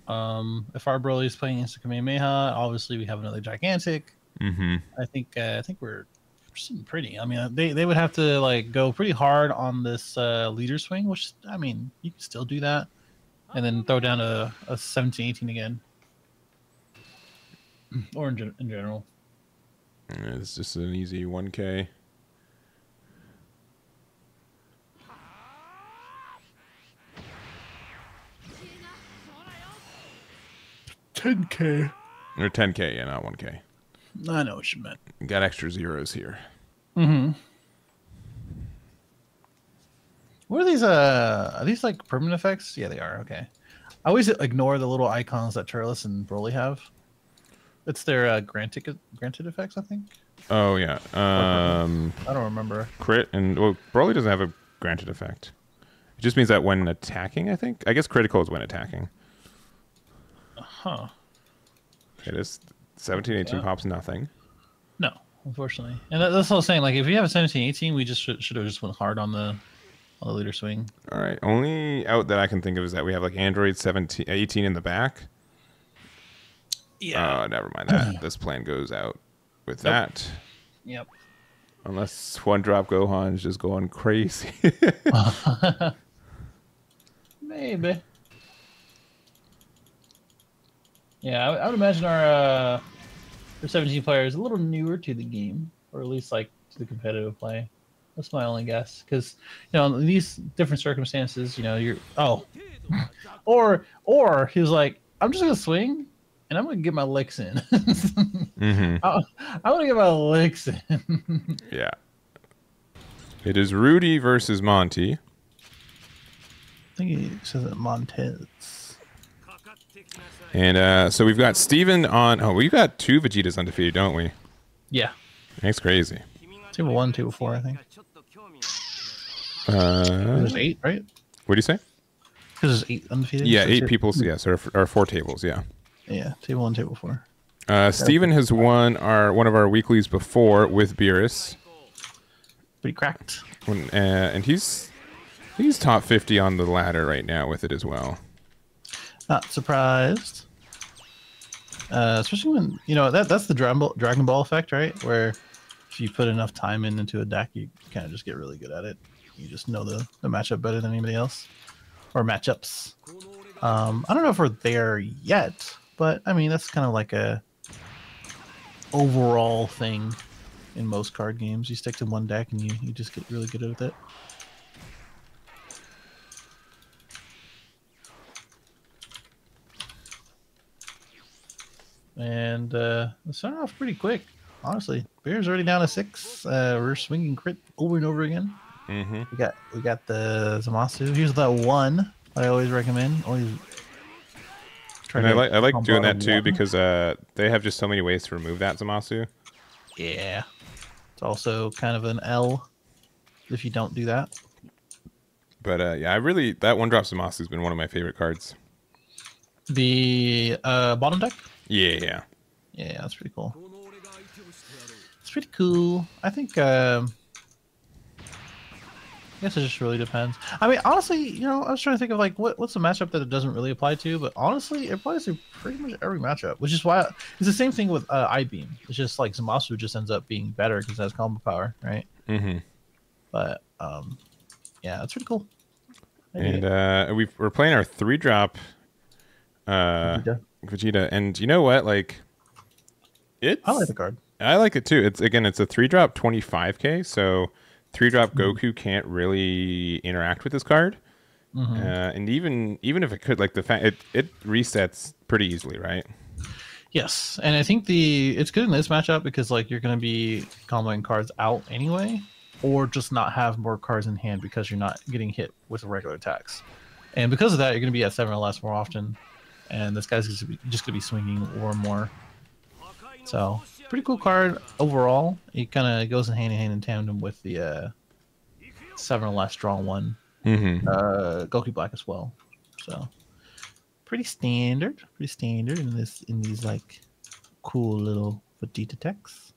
Um, if our Broly is playing against Kamehameha, obviously we have another gigantic. Mm-hmm. I think uh, I think we're sitting pretty. I mean, they, they would have to like go pretty hard on this uh, leader swing, which I mean, you can still do that, and then throw down a, a 17, 18 again, or in, gen- in general. It's just an easy 1K. Ten k. Or 10K, yeah, not 1K. I know what you meant. Got extra zeros here. Mm-hmm. What are these? Uh, are these like permanent effects? Yeah, they are. Okay. I always ignore the little icons that Turles and Broly have. It's their uh, granted granted effects, I think. Oh yeah. Um, I don't remember. crit and well, Broly doesn't have a granted effect. It just means that when attacking, I think. I guess critical is when attacking. Huh? It is 17, 18 Yeah. pops nothing. No, unfortunately. And that, that's what I was saying. Like, if we have a 17, 18, we just should, should have just went hard on the on the leader swing. All right. Only out that I can think of is that we have like Android 17, 18 in the back. Yeah. Oh, never mind that. this plan goes out with that. Yep. Unless one drop Gohan's just going crazy. Maybe. Yeah, I, I would imagine our uh, our 17 players a little newer to the game, or at least like to the competitive play. That's my only guess, because you know in these different circumstances, you know you're oh, or or he was like, I'm just gonna swing, and I'm gonna get my licks in. hmm I, want to get my licks in. Yeah. It is Rudy versus Monty. I think he says it Montez. And uh, so we've got Steven on. Oh, we've got two Vegetas undefeated, don't we? Yeah, That's crazy. table one, table four, I think. Uh, There's eight, right? what do you say? Because there's eight undefeated. Yeah, eight people. Yes, or, or four tables. Yeah. Yeah, table one, table four. Uh, Steven has won our one of our weeklies before with Beerus, Pretty cracked. when, uh, and he's he's top fifty on the ladder right now with it as well. Not surprised. Uh, especially when you know that that's the Dragon Ball, Dragon Ball effect, right? Where if you put enough time in into a deck, you kind of just get really good at it. You just know the, the matchup better than anybody else, or matchups. Um, I don't know if we're there yet, but I mean that's kind of like a overall thing in most card games. You stick to one deck and you, you just get really good at it. And uh, it started off pretty quick, honestly. Bear's already down to six. Uh, we're swinging crit over and over again. Mm-hmm. We got we got the Zamasu. Here's that one I always recommend. Always And I like I like doing that too one. because uh, they have just so many ways to remove that Zamasu. yeah, it's also kind of an L if you don't do that. But uh, yeah, I really that one drop Zamasu has been one of my favorite cards. The uh, bottom deck. Yeah, yeah. Yeah, that's pretty cool. It's pretty cool. I think. Um, I guess it just really depends. I mean, honestly, you know, I was trying to think of like what what's a matchup that it doesn't really apply to, but honestly, it applies to pretty much every matchup. Which is why it's the same thing with uh, I Beam. It's just like Zamasu just ends up being better because it has combo power, right? Mm-hmm. But um, yeah, that's pretty cool. I And uh, we we're playing our three drop uh, Vegeta. Vegeta, and you know what? Like, it's I like the card. I like it too. It's again, it's a three drop twenty five k. So three drop Hmm. Goku can't really interact with this card. Mm-hmm. Uh, and even even if it could, like the fact it it resets pretty easily, right? Yes, and I think the it's good in this matchup because like you're gonna be comboing cards out anyway, or just not have more cards in hand because you're not getting hit with regular attacks, and because of that you're gonna be at seven or less more often, and this guy's just, just gonna be swinging or more. So pretty cool card overall. It kind of goes in hand in hand in tandem with the uh, seven or less strong one, Mm-hmm. uh, Goku Black as well. So pretty standard, pretty standard in this in these like cool little Vegeta techs.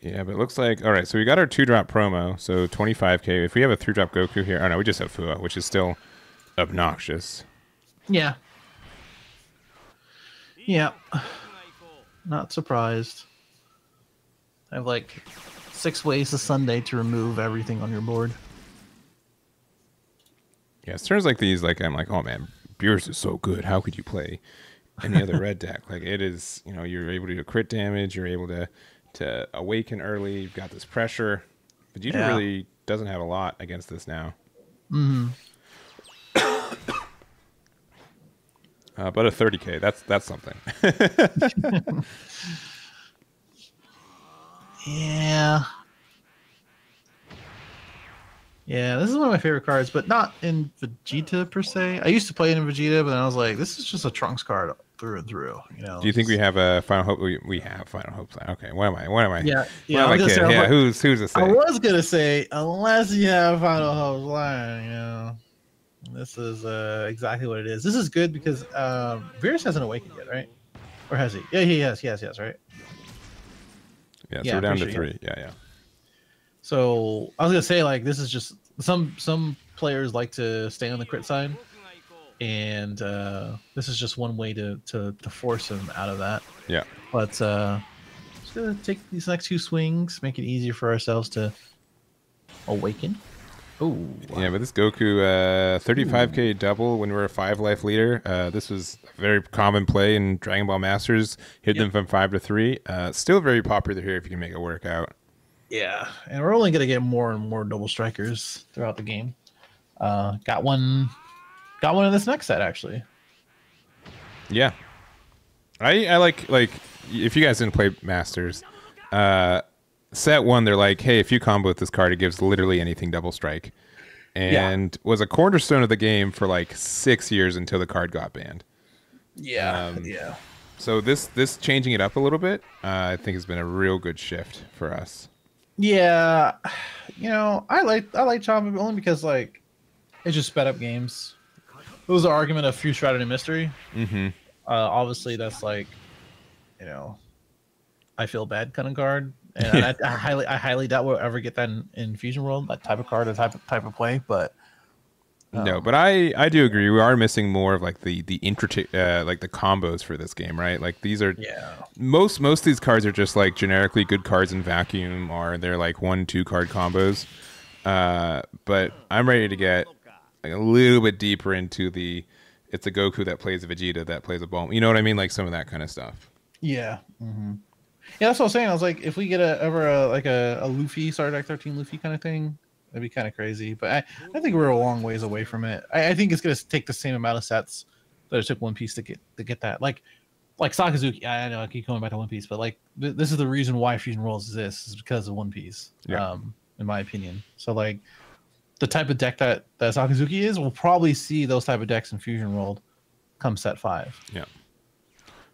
Yeah, but it looks like all right. So we got our two drop promo. So twenty five k. If we have a three drop Goku here, oh no, we just have Fua, which is still obnoxious. Yeah. Yeah. Not surprised. I have like six ways a Sunday to remove everything on your board. Yeah, it's turns like these, like I'm like, oh man, Beerus is so good. How could you play any other red deck? Like it is, you know, you're able to do crit damage. You're able to to awaken early. You've got this pressure. Vegeta Yeah. really doesn't have a lot against this now. Mm-hmm. Uh, but a 30k, that's that's something. Yeah. Yeah, this is one of my favorite cards, but not in Vegeta per se. I used to play it in Vegeta, but then I was like, this is just a Trunks card through and through. You know. Do you think we have a final hope? We, we have final hopes. Okay, what am I? What am I? Yeah, yeah. I say, yeah, like- who's who's to I was gonna say, unless you have Final Hopes line, you know, this is uh, exactly what it is. This is good because um, Beerus hasn't awakened yet, right? Or has he? Yeah, he has. He has. Yes, right. Yeah, so yeah, we're down to sure, three. Yeah, yeah. So I was gonna say, like, this is just some some players like to stay on the crit side, and uh, this is just one way to to to force him out of that. Yeah. But uh, just gonna take these next two swings, make it easier for ourselves to awaken. Oh, Yeah, but this Goku uh, 35k double when we're a five life leader. Uh, this was a very common play in Dragon Ball Masters. Hit them from five to three. Uh, still very popular here if you can make it work out. Yeah, and we're only gonna get more and more double strikers throughout the game. Uh, got one, got one in this next set actually. Yeah, I I like like if you guys didn't play Masters, uh, set one they're like, hey, if you combo with this card, it gives literally anything double strike, and was a cornerstone of the game for like six years until the card got banned. Yeah, Um, yeah, So this this changing it up a little bit, uh, I think has been a real good shift for us. yeah. You know, I like I like Chomp only because like it just sped up games. It was the argument of few Shrouded in Mystery. Mm-hmm. Uh, obviously, that's like, you know, I feel bad kind of card, and I, I highly I highly doubt we'll ever get that in, in Fusion World. That type of card, that type of type of play, but. No, um, but I I do agree. We are missing more of like the the intricate uh, like the combos for this game, right? Like these are Yeah. most most of these cards are just like generically good cards in vacuum, or they're like one two card combos. Uh, but I'm ready to get like a little bit deeper into the it's a Goku that plays a Vegeta that plays a Bulma. You know what I mean? Like some of that kind of stuff. Yeah. hmm Yeah, that's what I was saying. I was like, if we get a ever a, like a, a Luffy Star Trek 13 Luffy kind of thing, that'd be kind of crazy. But I, I think we're a long ways away from it. I, I think it's gonna take the same amount of sets that it took One Piece to get to get that. Like like Sakazuki. I know I keep going back to One Piece, but like th- this is the reason why Fusion Worlds exists is because of One Piece. Yeah. Um, in my opinion. So like the type of deck that that Sakazuki is, we'll probably see those type of decks in Fusion World come set five. Yeah.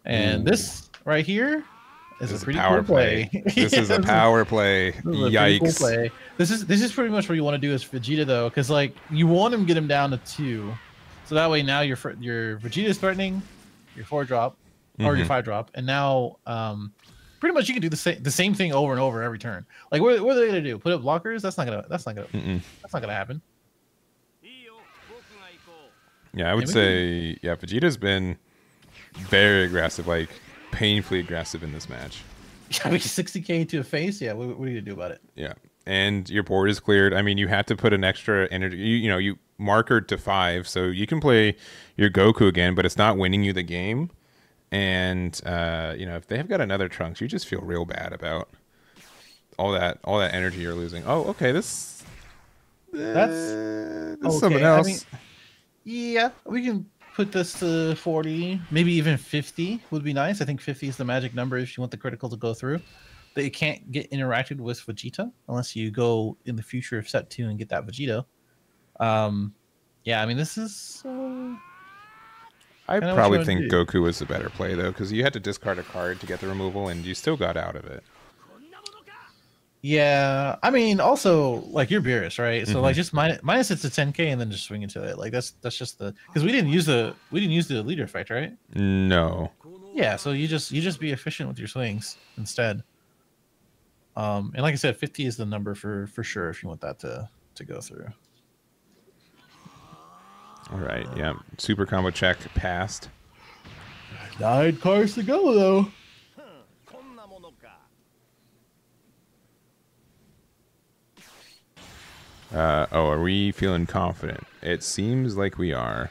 And Ooh. this right here This is a pretty power cool play. This is a power play. this pretty cool Yikes. play. This is this is pretty much what you want to do as Vegeta though, because like you want him to get him down to two, so that way now your your Vegeta's threatening, your four drop or your Mhm. five drop, and now um pretty much you can do the same the same thing over and over every turn. Like what, what are they gonna do? Put up blockers? That's not gonna that's not gonna Mm-mm. that's not gonna happen. Yeah, I would say yeah, Vegeta's been very aggressive, like painfully aggressive in this match. I mean, 60k to a face. Yeah, what, what are you gonna do about it? Yeah, and your board is cleared. I mean, you had to put an extra energy. You, you know, you markered to five, so you can play your Goku again, but it's not winning you the game. And uh, you know, if they have got another Trunks, you just feel real bad about all that all that energy you're losing. Oh, okay, this That's- uh, this is something okay, I else. mean- Yeah, we can put this to 40, maybe even 50 would be nice. I think 50 is the magic number if you want the critical to go through. That you can't get interacted with Vegeta unless you go in the future of set two and get that Vegeta. Um, yeah, I mean this is uh, I probably think. Goku was the better play though, because you had to discard a card to get the removal, and you still got out of it. Yeah. I mean also like you're Beerus, right? So Mm-hmm. like just minus minus it to 10k and then just swing into it. Like that's that's just the because we didn't use the we didn't use the leader effect, right? No, Yeah, so you just you just be efficient with your swings instead. Um, and like I said, fifty is the number for for sure if you want that to to go through. all right, yeah, super combo check passed. Nine cards to go though. Uh, oh, are we feeling confident? It seems like we are.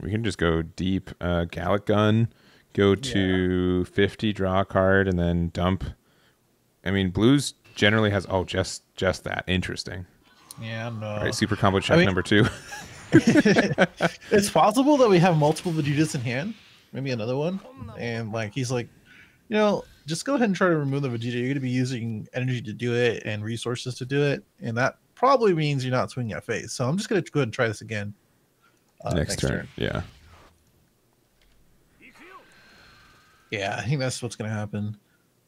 We can just go deep. Uh, Galick Gun, go to 50, draw a card, and then dump. I mean, blues generally has. Oh, just just that. Interesting. Yeah, no. All right, super combo check mean- number two. it's possible that we have multiple Vegetas in hand. maybe another one, and like he's like, you know, just go ahead and try to remove the Vegeta. You're going to be using energy to do it and resources to do it, and that probably means you're not swinging at face. So I'm just going to go ahead and try this again. uh, next, turn. Yeah. Yeah, I think that's what's going to happen.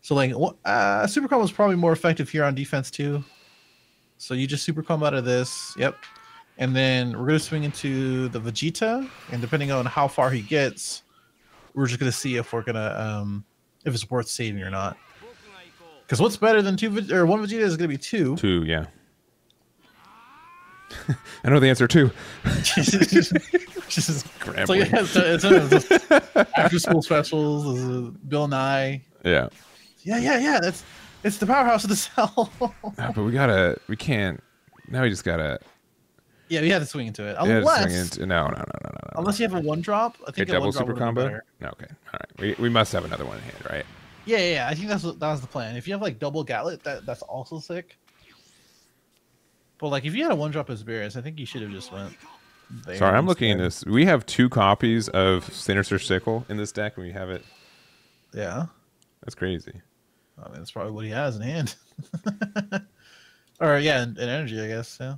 So like, uh, super combo is probably more effective here on defense too. So you just super combo out of this. Yep. And then we're going to swing into the Vegeta, and depending on how far he gets, we're just going to see if we're going to um if it's worth saving or not. Because what's better than two or one Vegeta is going to be two. Two. Yeah. I know the answer too. just Grab it's like one. it's, it's, it's, after school specials. a Bill Nye. Yeah. Yeah, yeah, yeah. That's it's the powerhouse of the cell. Ah, but we gotta. We can't. Now we just gotta. yeah, we had to swing into it. Unless, swing into, no, no, no, no, no, no. unless you have a one drop. I think a double one drop super combo. No, okay. We, we must have another one in hand, right? Yeah, yeah, yeah. I think that's that was the plan. If you have like double Gatlet, that that's also sick. But like, if you had a one drop as Beerus, I think you should have just went. Sorry, I'm looking at this. We have two copies of Sinister Sickle in this deck, and we have it. Yeah, That's crazy. I mean that's probably what he has in hand. or yeah, and, and energy, I guess. Yeah,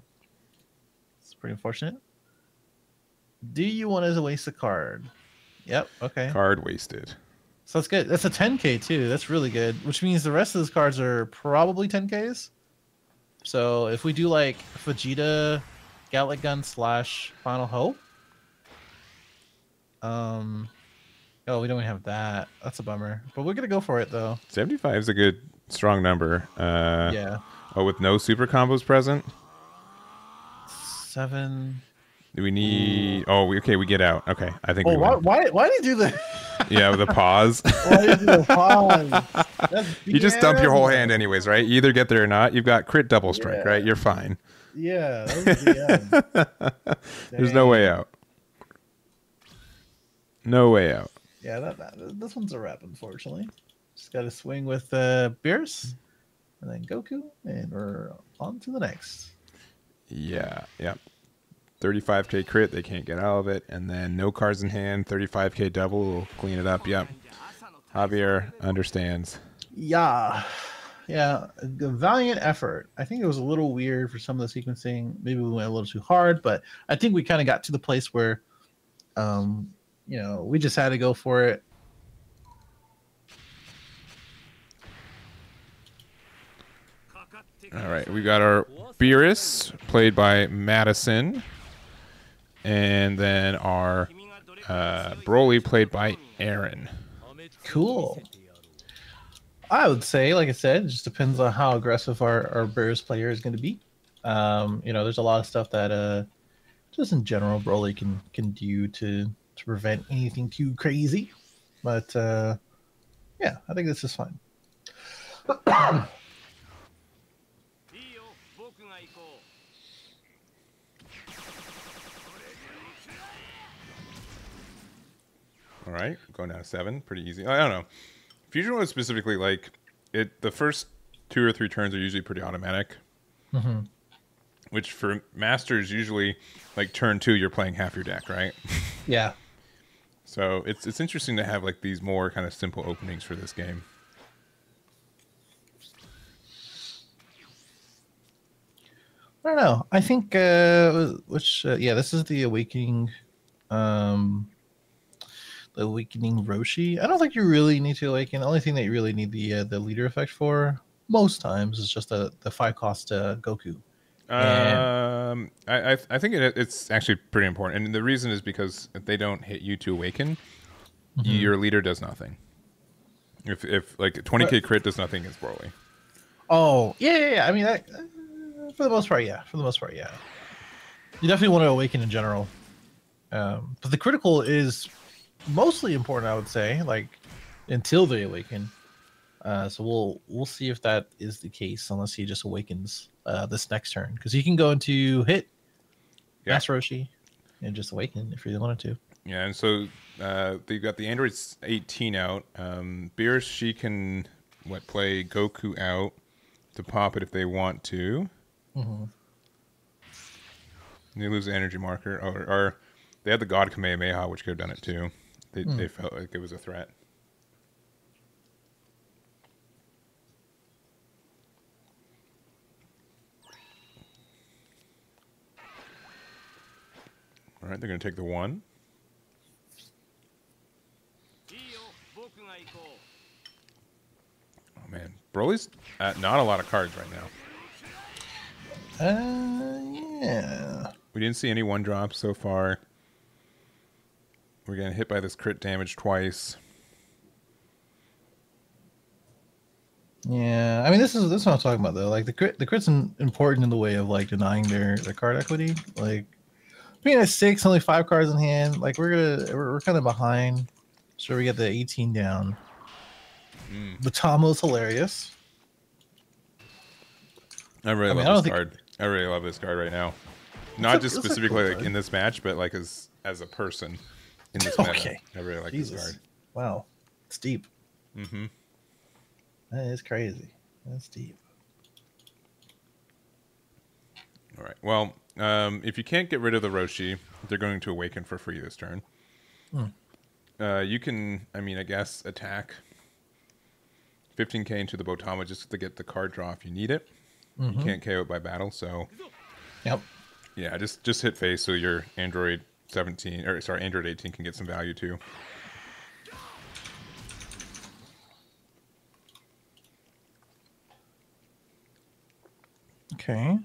it's pretty unfortunate. Do you want to waste a card? Yep. Okay. Card wasted. So that's good. That's a 10k too. That's really good. Which means the rest of those cards are probably 10ks. So if we do like Vegeta, Galick Gun slash Final Hope. Um. Oh, we don't have that. That's a bummer. But we're gonna go for it though. 75 is a good, strong number. Uh, yeah. Oh, with no super combos present? Seven. Do we need. Oh, we, okay, we get out. Okay, I think Oh, we why? win. Why? Why did you do that? Yeah, with a pause. Why did you do the pause? You just dump your whole hand, anyways, right? You either get there or not. You've got crit double strike, Yeah. right? You're fine. Yeah. That was There's no way out. No way out. Yeah, that, that this one's a wrap, unfortunately. Just got to swing with uh, Beerus, and then Goku, and we're on to the next. Yeah, yep. 35k crit, they can't get out of it. And then no cards in hand, 35k double will clean it up. Yep. Javier understands. Yeah, yeah, a g- valiant effort. I think it was a little weird for some of the sequencing. Maybe we went a little too hard, but I think we kind of got to the place where, um, you know, we just had to go for it. All right, we've got our Beerus, played by Madison. And then our uh, Broly, played by Aaron. Cool. I would say, like I said, it just depends on how aggressive our, our Bears player is going to be. Um, you know, there's a lot of stuff that uh just in general Broly can can do to to prevent anything too crazy. But uh yeah, I think this is fine. All right, going down to seven, pretty easy. I don't know. Fusion was specifically like it. The first two or three turns are usually pretty automatic, which for masters usually like turn two, you're playing half your deck, right? Yeah. so it's it's interesting to have like these more kind of simple openings for this game. I don't know. I think uh which uh, yeah, this is the awakening um awakening Roshi. I don't think you really need to awaken. The only thing that you really need the uh, the leader effect for most times is just the the five cost uh, Goku. Um, I I, I think it, it's actually pretty important, and the reason is because if they don't hit you to awaken, your leader does nothing. If if like 20k crit does nothing against Broly. Oh yeah, yeah, yeah. I mean, that, uh, for the most part, yeah. For the most part, yeah. You definitely want to awaken in general, um, but the critical is mostly important, I would say. Like until they awaken. Uh, so we'll we'll see if that is the case, unless he just awakens uh, this next turn, because he can go into hit, Yeah. Roshi, and just awaken if you wanted to. Yeah, and so uh, they've got the Android 18 out. Um, Beerus, she can what play Goku out to pop it if they want to. Mhm. They lose the energy marker, or, or they had the God Kamehameha, which could have done it too. They, mm. felt like it was a threat. All right, they're going to take the one. Oh man, Broly's at not a lot of cards right now. Uh, yeah. We didn't see any one drops so far. We're getting hit by this crit damage twice. Yeah, I mean, this is this is what I'm talking about though. Like the crit, the crit's in, important in the way of like denying their their card equity. Like being at six, only five cards in hand. Like we're gonna we're, we're kind of behind. So we get the 18 down. Mm. The Tomo's hilarious. I really I mean, love don't this think- card. I really love this card right now. Not a- just a specifically cool like card. in this match, but like as as a person in this meta. Okay. I really like this Jesus, card. wow, it's deep. hmm That is crazy. That's deep. All right. Well, um, if you can't get rid of the Roshi, they're going to awaken for free this turn. Hmm. Uh, you can, I mean, I guess attack 15k into the Botamo just to get the card draw if you need it. You Mhm. can't KO it by battle, so Yep. yeah, just just hit face so your Android 17 or sorry Android 18 can get some value too. Okay.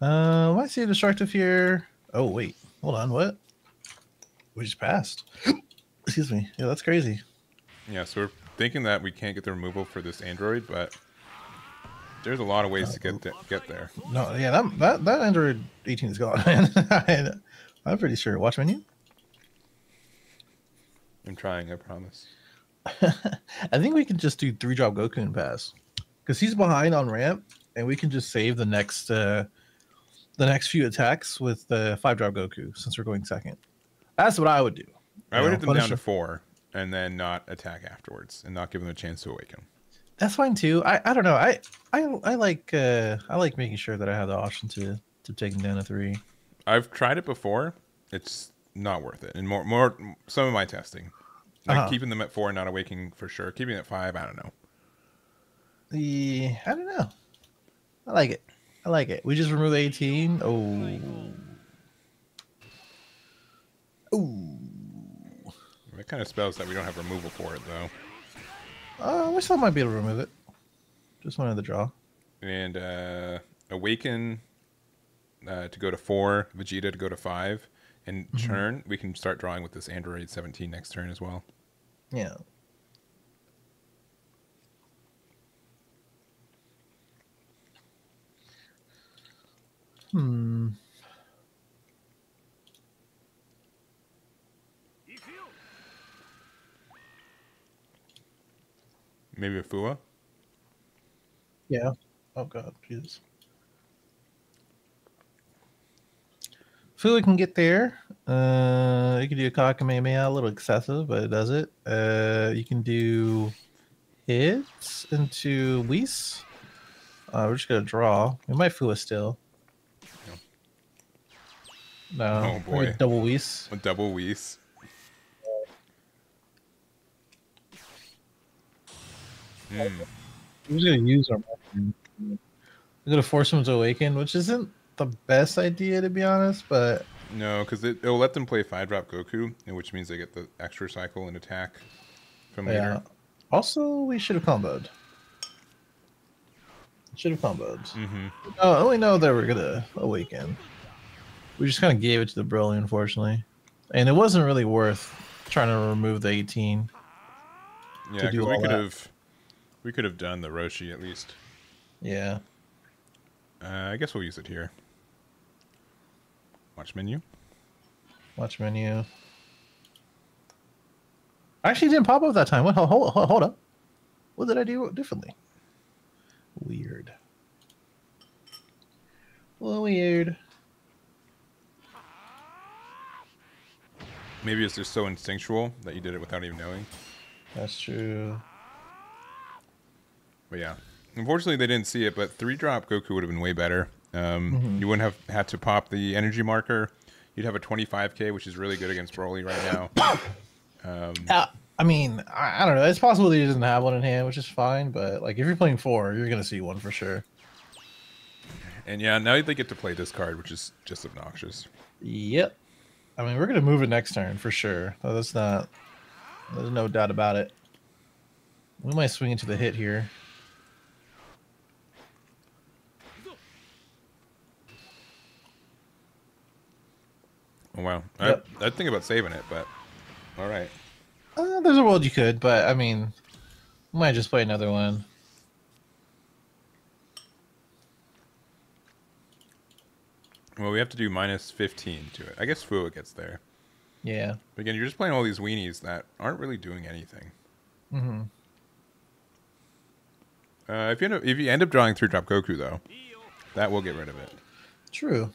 uh why see a destructive here. Oh wait, hold on. What? We just passed. Excuse me. Yeah, that's crazy. Yeah, so we're thinking that we can't get the removal for this Android, but there's a lot of ways to get th- get there. No, yeah, that that, that Android 18 is gone, man. I, I'm pretty sure. Watch menu. I'm trying, I promise. I think we can just do three drop Goku and pass because he's behind on ramp, and we can just save the next uh the next few attacks with the five drop Goku since we're going second. That's what I would do. I would know, hit them down to four and then not attack afterwards and not give them a chance to awaken. That's fine too. I, I don't know. I I I like uh I like making sure that I have the option to to take them down to three. I've tried it before. It's not worth it. And more, more, some of my testing, like Uh-huh. keeping them at four, and not awaking for sure. Keeping it at five, I don't know. The I don't know. I like it. I like it. We just remove 18. Oh. Oh. That kind of spells that we don't have removal for it though. Uh, we still might be able to remove it. Just wanted the draw. And uh, awaken uh, to go to four, Vegeta to go to five, and mm-hmm. turn we can start drawing with this Android 17 next turn as well. Yeah. Hmm. Maybe a Fua? Yeah. Oh god, Jesus. Feel we can get there. Uh, you can do a Kamehameha, a little excessive, but it does it. Uh, you can do hits into Whis. Uh, we're just gonna draw. We might Fua still. No. Oh, maybe boy. Double Whis. A double Whis. Hmm. We're just gonna use our. We're gonna force him to awaken, which isn't the best idea to be honest, but No, because it, it'll let them play five drop Goku, and which means they get the extra cycle and attack from Yeah. later. Also, we should have comboed. Should have comboed. Mm-hmm. Oh, only know that we're gonna awaken. We just kind of gave it to the Broly, unfortunately, and it wasn't really worth trying to remove the 18. Yeah, because we could that. have we could have done the Roshi at least. Yeah. Uh, I guess we'll use it here. Watch menu. Watch menu. I actually didn't pop up that time. What? Hold, hold, hold up. What did I do differently? Weird. Well, weird. Maybe it's just so instinctual that you did it without even knowing. That's true. But yeah, unfortunately they didn't see it. But three drop Goku would have been way better. Um, Mm-hmm. You wouldn't have had to pop the energy marker. You'd have a 25k, which is really good against Broly right now. Um, Uh, I mean, I, I don't know. It's possible that he doesn't have one in hand, which is fine. But like, if you're playing four, you're gonna see one for sure. and yeah, now they get to play this card, which is just obnoxious. Yep. I mean, we're gonna move it next turn for sure. That's not. There's no doubt about it. We might swing into the hit here. Oh wow, Yep. I, I'd think about saving it, but all right. Uh, there's a world you could, but I mean, might just play another one. Well, we have to do minus 15 to it. I guess Fua gets there. Yeah. But again, you're just playing all these weenies that aren't really doing anything. hmm Uh, if you end up, if you end up drawing three drop Goku though, that will get rid of it. True.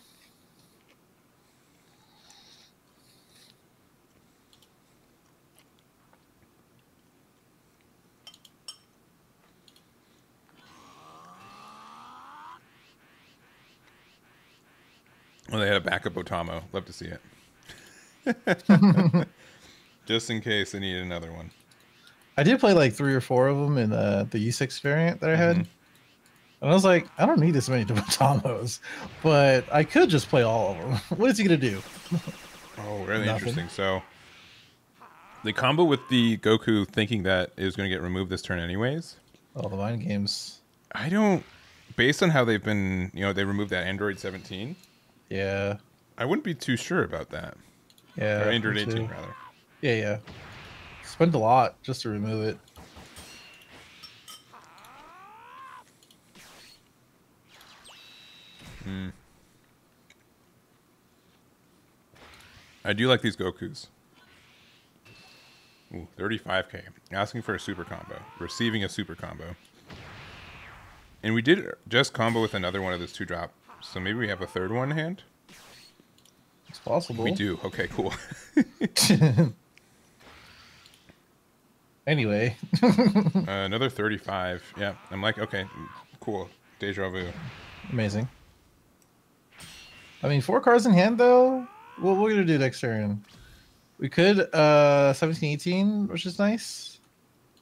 Well, they had a backup Otamo. Love to see it. just in case they needed another one. I did play like three or four of them in uh, the U6 variant that I had. Mhm. And I was like, I don't need this many Tomos, but I could just play all of them. what is he going to do? Oh, really Nothing. interesting. So the combo with the Goku thinking that is going to get removed this turn anyways. All the mind games. I don't. Based on how they've been, you know, they removed that Android 17. Yeah. I wouldn't be too sure about that. Yeah. or Android 18 too. rather. Yeah, yeah. Spend a lot just to remove it. Hmm. I do like these Gokus. Ooh, 35k. Asking for a super combo. Receiving a super combo. And we did just combo with another one of those two drop. So maybe we have a third one in hand? It's possible. We do. Okay, cool. anyway, uh, another 35. Yeah, I'm like, okay, cool. Deja vu. amazing. I mean, four cards in hand though. What we're gonna do next turn? We could uh 17, 18, which is nice.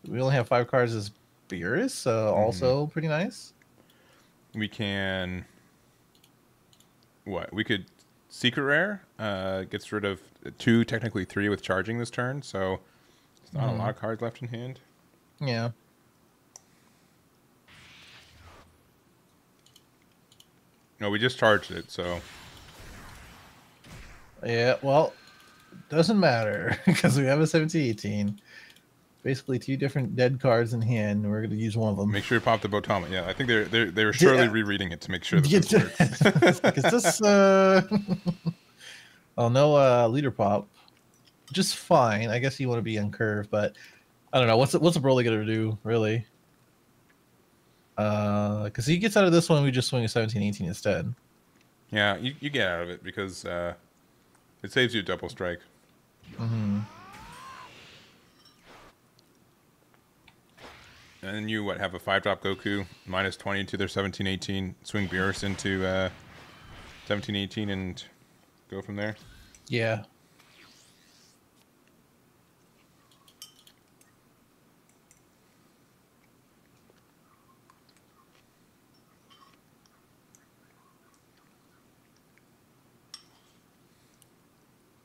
We only have five cards as Beerus, so also pretty nice. We can. What? We could. Secret Rare uh, gets rid of two, technically three, with charging this turn. So it's not a lot of cards left in hand. Yeah. No, we just charged it, so Yeah, well, doesn't matter because we have a 17, 18. Basically, two different dead cards in hand. and We're going to use one of them. make sure you pop the Botamo. Yeah, I think they're they're they're surely Yeah. rereading it to make sure that Yeah, this works. Is this uh oh no uh leader pop. Just fine. I guess you want to be on curve, but I don't know. What's what's a Broly gonna do, really? Uh because he gets out of this one, we just swing a 17, 18 instead. Yeah, you, you get out of it because uh, it saves you a double strike. hmm And then you what have a five drop Goku minus twenty to their seventeen eighteen. Swing Beerus into uh, seventeen eighteen and go from there. Yeah.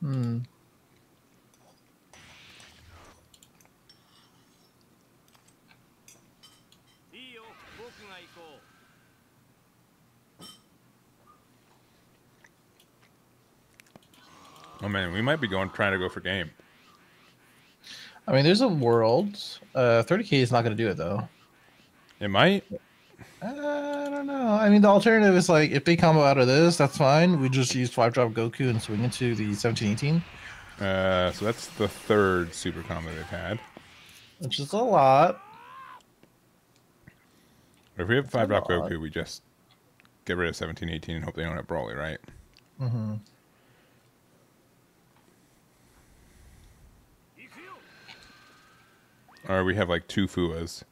Hmm. Oh man, we might be going trying to go for game. I mean, there's a world. Uh, 30k is not going to do it though. It might. Uh, I don't know. I mean, the alternative is like if they combo out of this, that's fine. We just use five drop Goku and swing into the 17, 18, Uh, so that's the third super combo they've had. which is a lot. Or if we have five drop. Goku, we just get rid of seventeen eighteen and hope they don't have Broly, right? hmm Or we have like two Fuas.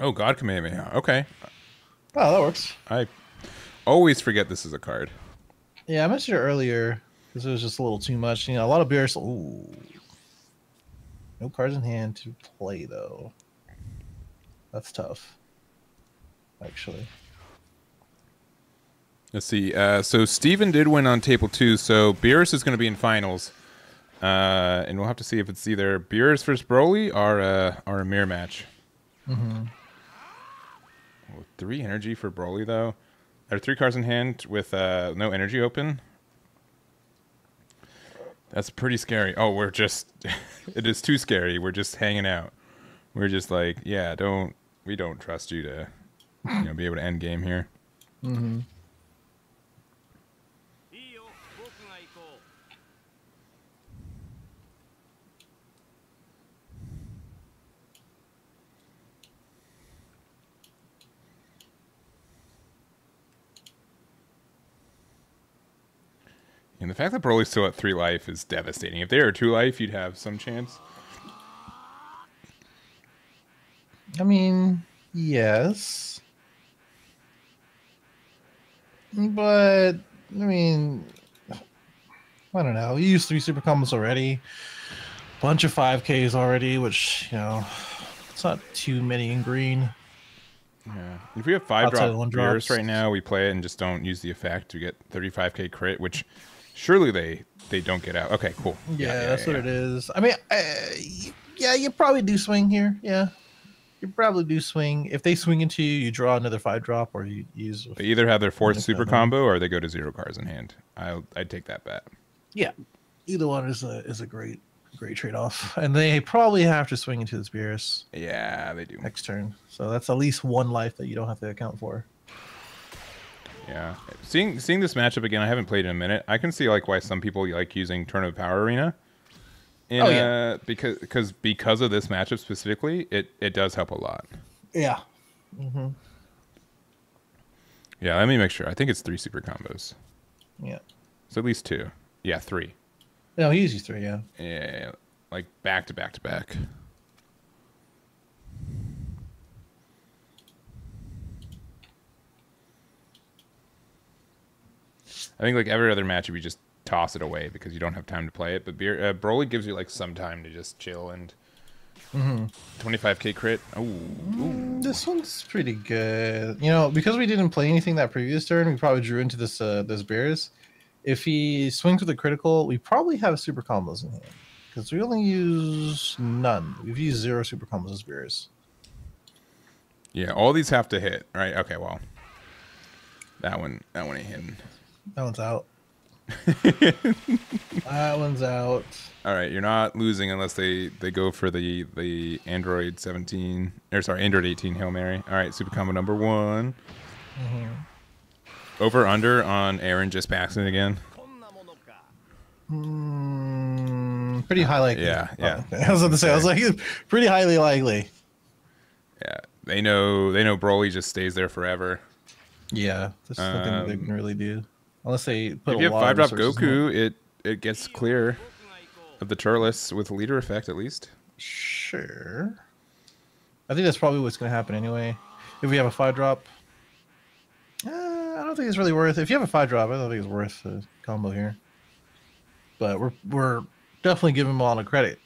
Oh, God Kamehameha. Okay. Oh, that works. I always forget this is a card. Yeah, I mentioned it earlier. because it was just a little too much. You know, a lot of beers. Ooh, no cards in hand to play though. That's tough. Actually, Let's see. Uh, so Steven did win on table two, so Beerus is going to be in finals. Uh, and we'll have to see if it's either Beerus versus Broly or, uh, or a mirror match. mm-hmm. Oh, three energy for Broly, though. There are three cards in hand with uh, no energy open. That's pretty scary. Oh, we're just. it is too scary. We're just hanging out. We're just like, yeah, don't. We don't trust you to, you know, be able to end game here. Mm-hmm. And the fact that Broly's still at three life is devastating. If they were two life, you'd have some chance. I mean, yes. But, I mean, I don't know. You used to be super combos already. Bunch of 5Ks already, which, you know, it's not too many in green. Yeah. If we have five Outside drop one drops. right now, we play it and just don't use the effect to get 35k crit, which surely they they don't get out. Okay, cool. Yeah, that's what it is. I mean, uh, yeah, you probably do swing here. Yeah. You probably do swing. If they swing into you, you draw another five drop or you use. They either have their fourth super combo or they go to zero cards in hand. I I'd take that bet. Yeah, either one is a is a great great trade off, and they probably have to swing into the Spears Yeah, they do. next turn. So that's at least one life that you don't have to account for. Yeah. Seeing seeing this matchup again, I haven't played in a minute. I can see like why some people like using Turn of Power Arena. In, Oh, yeah. uh, because because because of this matchup specifically, it it does help a lot. Yeah. hmm Yeah, let me make sure. I think it's three super combos. Yeah. So at least two. Yeah, three. No, he uses three. Yeah. Yeah, like back to back to back. I think like every other matchup, you just toss it away because you don't have time to play it. But Beer, uh, Broly gives you like some time to just chill and 25k crit. Oh, Mm, This one's pretty good. You know, because we didn't play anything that previous turn, we probably drew into this uh this Bears. If he swings with a critical, we probably have super combos in hand. Because we only use none. We've used zero super combos as Beerus. yeah. All these have to hit, right? Okay, well, that one, that one ain't hitting. That one's out. that one's out. All right, you're not losing unless they they go for the the Android 17 or sorry Android 18 hail mary. All right, super combo number one. Mm-hmm. Over under on Aaron just passing again. Mm, pretty high likely. Yeah, yeah. Oh, okay. I was about to say, I was like, pretty highly likely. Yeah, they know. They know Broly just stays there forever. Yeah, that's um, nothing they can um, really do. Unless they put if you have five drop Goku, it. it gets clear of the Turles with leader effect at least. Sure. I think that's probably what's going to happen anyway. If we have a five drop, uh, I don't think it's really worth. It. If you have a five drop, I don't think it's worth the combo here. But we're we're definitely giving them a lot of credit.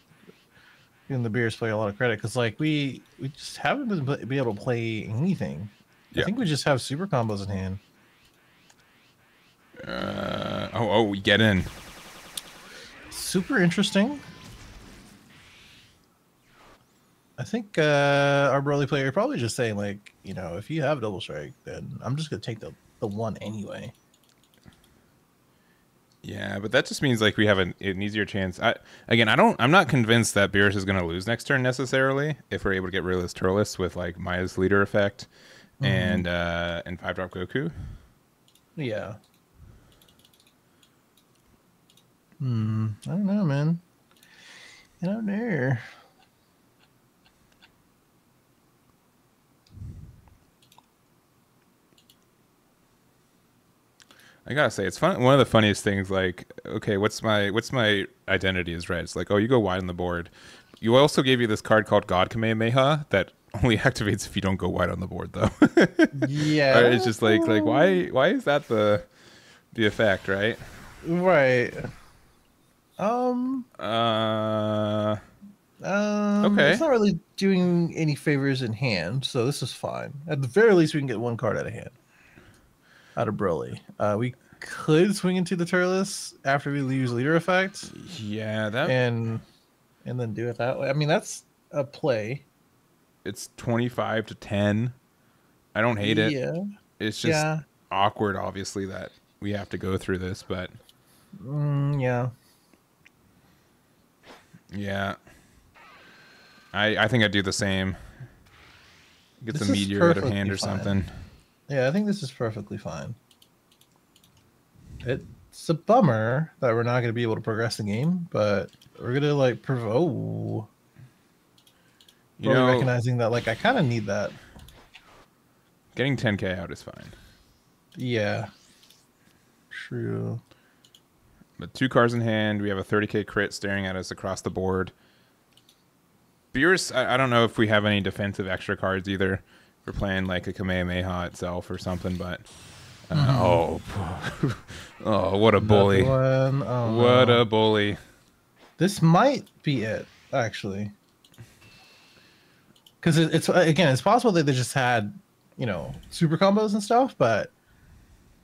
Giving the Beerus play a lot of credit because like we we just haven't been be able to play anything. Yeah. I think we just have super combos in hand. Uh, oh oh, we get in. Super interesting. I think uh, our Broly player probably just saying like, you know, if you have double strike, then I'm just gonna take the the one anyway. Yeah, but that just means like we have an, an easier chance. I again, I don't. I'm not convinced that Beerus is going to lose next turn necessarily. If we're able to get rid of this Turles with like Maya's leader effect and uh and five drop Goku. Yeah. Hmm. I don't know, man. I don't know. I gotta say, it's fun. One of the funniest things, like, okay, what's my what's my identity is red. It's like, oh, you go wide on the board. You also gave you this card called God Kamehameha that only activates if you don't go wide on the board, though. Yeah. It's just like like why why is that the the effect, right? Right. Um, Uh, um, Okay. It's not really doing any favors in hand, so this is fine. At the very least, we can get one card out of hand. Out of Broly. Uh, we could swing into the Turles after we use leader effect, yeah, that and and then do it that way. I mean, that's a play. it's twenty five to ten. I don't hate it. Yeah. It's just Yeah. awkward, obviously, that we have to go through this, but Mm, yeah. Yeah. I I think I'd do the same. Get This is meteor out of hand or fine. something. Yeah, I think this is perfectly fine. It's a bummer that we're not going to be able to progress the game, but we're going to like provoke. Oh. You Really know, recognizing that, like, I kind of need that. getting 10k out is fine. Yeah. True. But two cards in hand, we have a 30k crit staring at us across the board. Beerus, I, I don't know if we have any defensive extra cards either. We're playing like a Kamehameha itself or something, but uh, oh, oh, what a bully! Oh, What no. a bully! This might be it, actually. Because it, it's again, it's possible that they just had, you know, super combos and stuff, but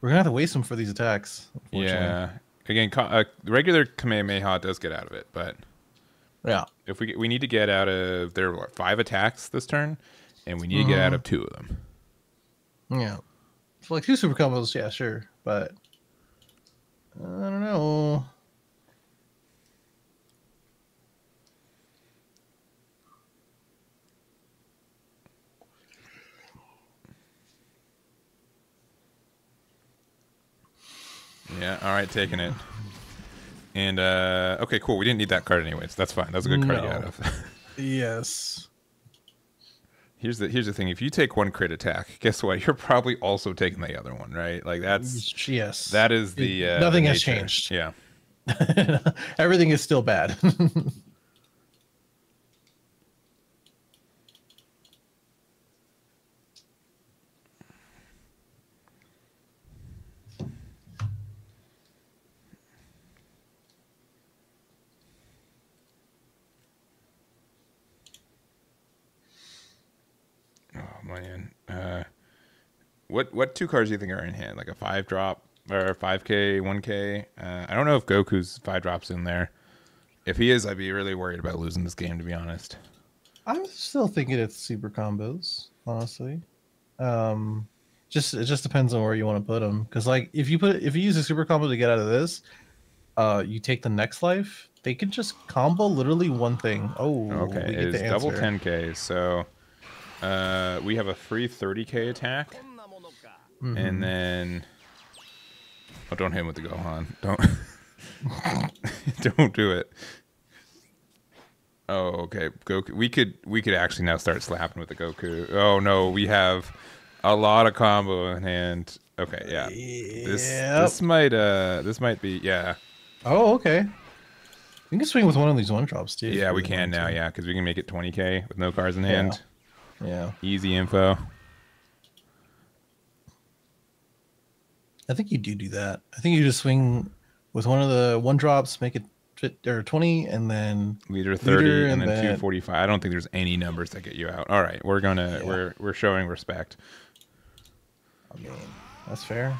we're gonna have to waste them for these attacks. Yeah. Again, co- uh, regular Kamehameha does get out of it, but Yeah. if we we need to get out of there are five attacks this turn, and we need to get out of two of them. Yeah. So like two super combos, yeah, sure, but I don't know. Yeah. All right, taking it. And uh okay, cool. We didn't need that card anyways. That's fine. That's a good card to get out of. Yes. here's the here's the thing. If you take one crit attack, guess what? You're probably also taking the other one, right? Like that's Yes. that is the uh, Nothing the has changed. Yeah. Everything is still bad. Man. Uh, what what two cards do you think are in hand? Like a five drop or five k, one k? Uh, I don't know if Goku's five drops in there. If he is, I'd be really worried about losing this game. To be honest. I'm still thinking it's super combos, honestly. Um, just it just depends on where you want to put them. Because like if you put if you use a super combo to get out of this, uh, you take the next life. They could just combo literally one thing. Oh, Okay, it is double 10k. So uh, we have a free 30k attack. Mm -hmm. And then... Oh, don't hit him with the Gohan. Don't... don't do it. Oh, okay. Goku. We could we could actually now start slapping with the Goku. Oh no, we have a lot of combo in hand. Okay, yeah. Yep. This this might uh this might be yeah. Oh, okay. We can swing with one of these one drops too. Yeah, we, we can now. Yeah, because we can make it 20k with no cards in hand. Yeah. Easy info. I think you do do that. I think you just swing with one of the one drops, make it fit or twenty, and then Leader 30 and, and then then- 245. I don't think there's any numbers that get you out. All right, we're gonna Yeah. we're we're showing respect. I mean that's fair.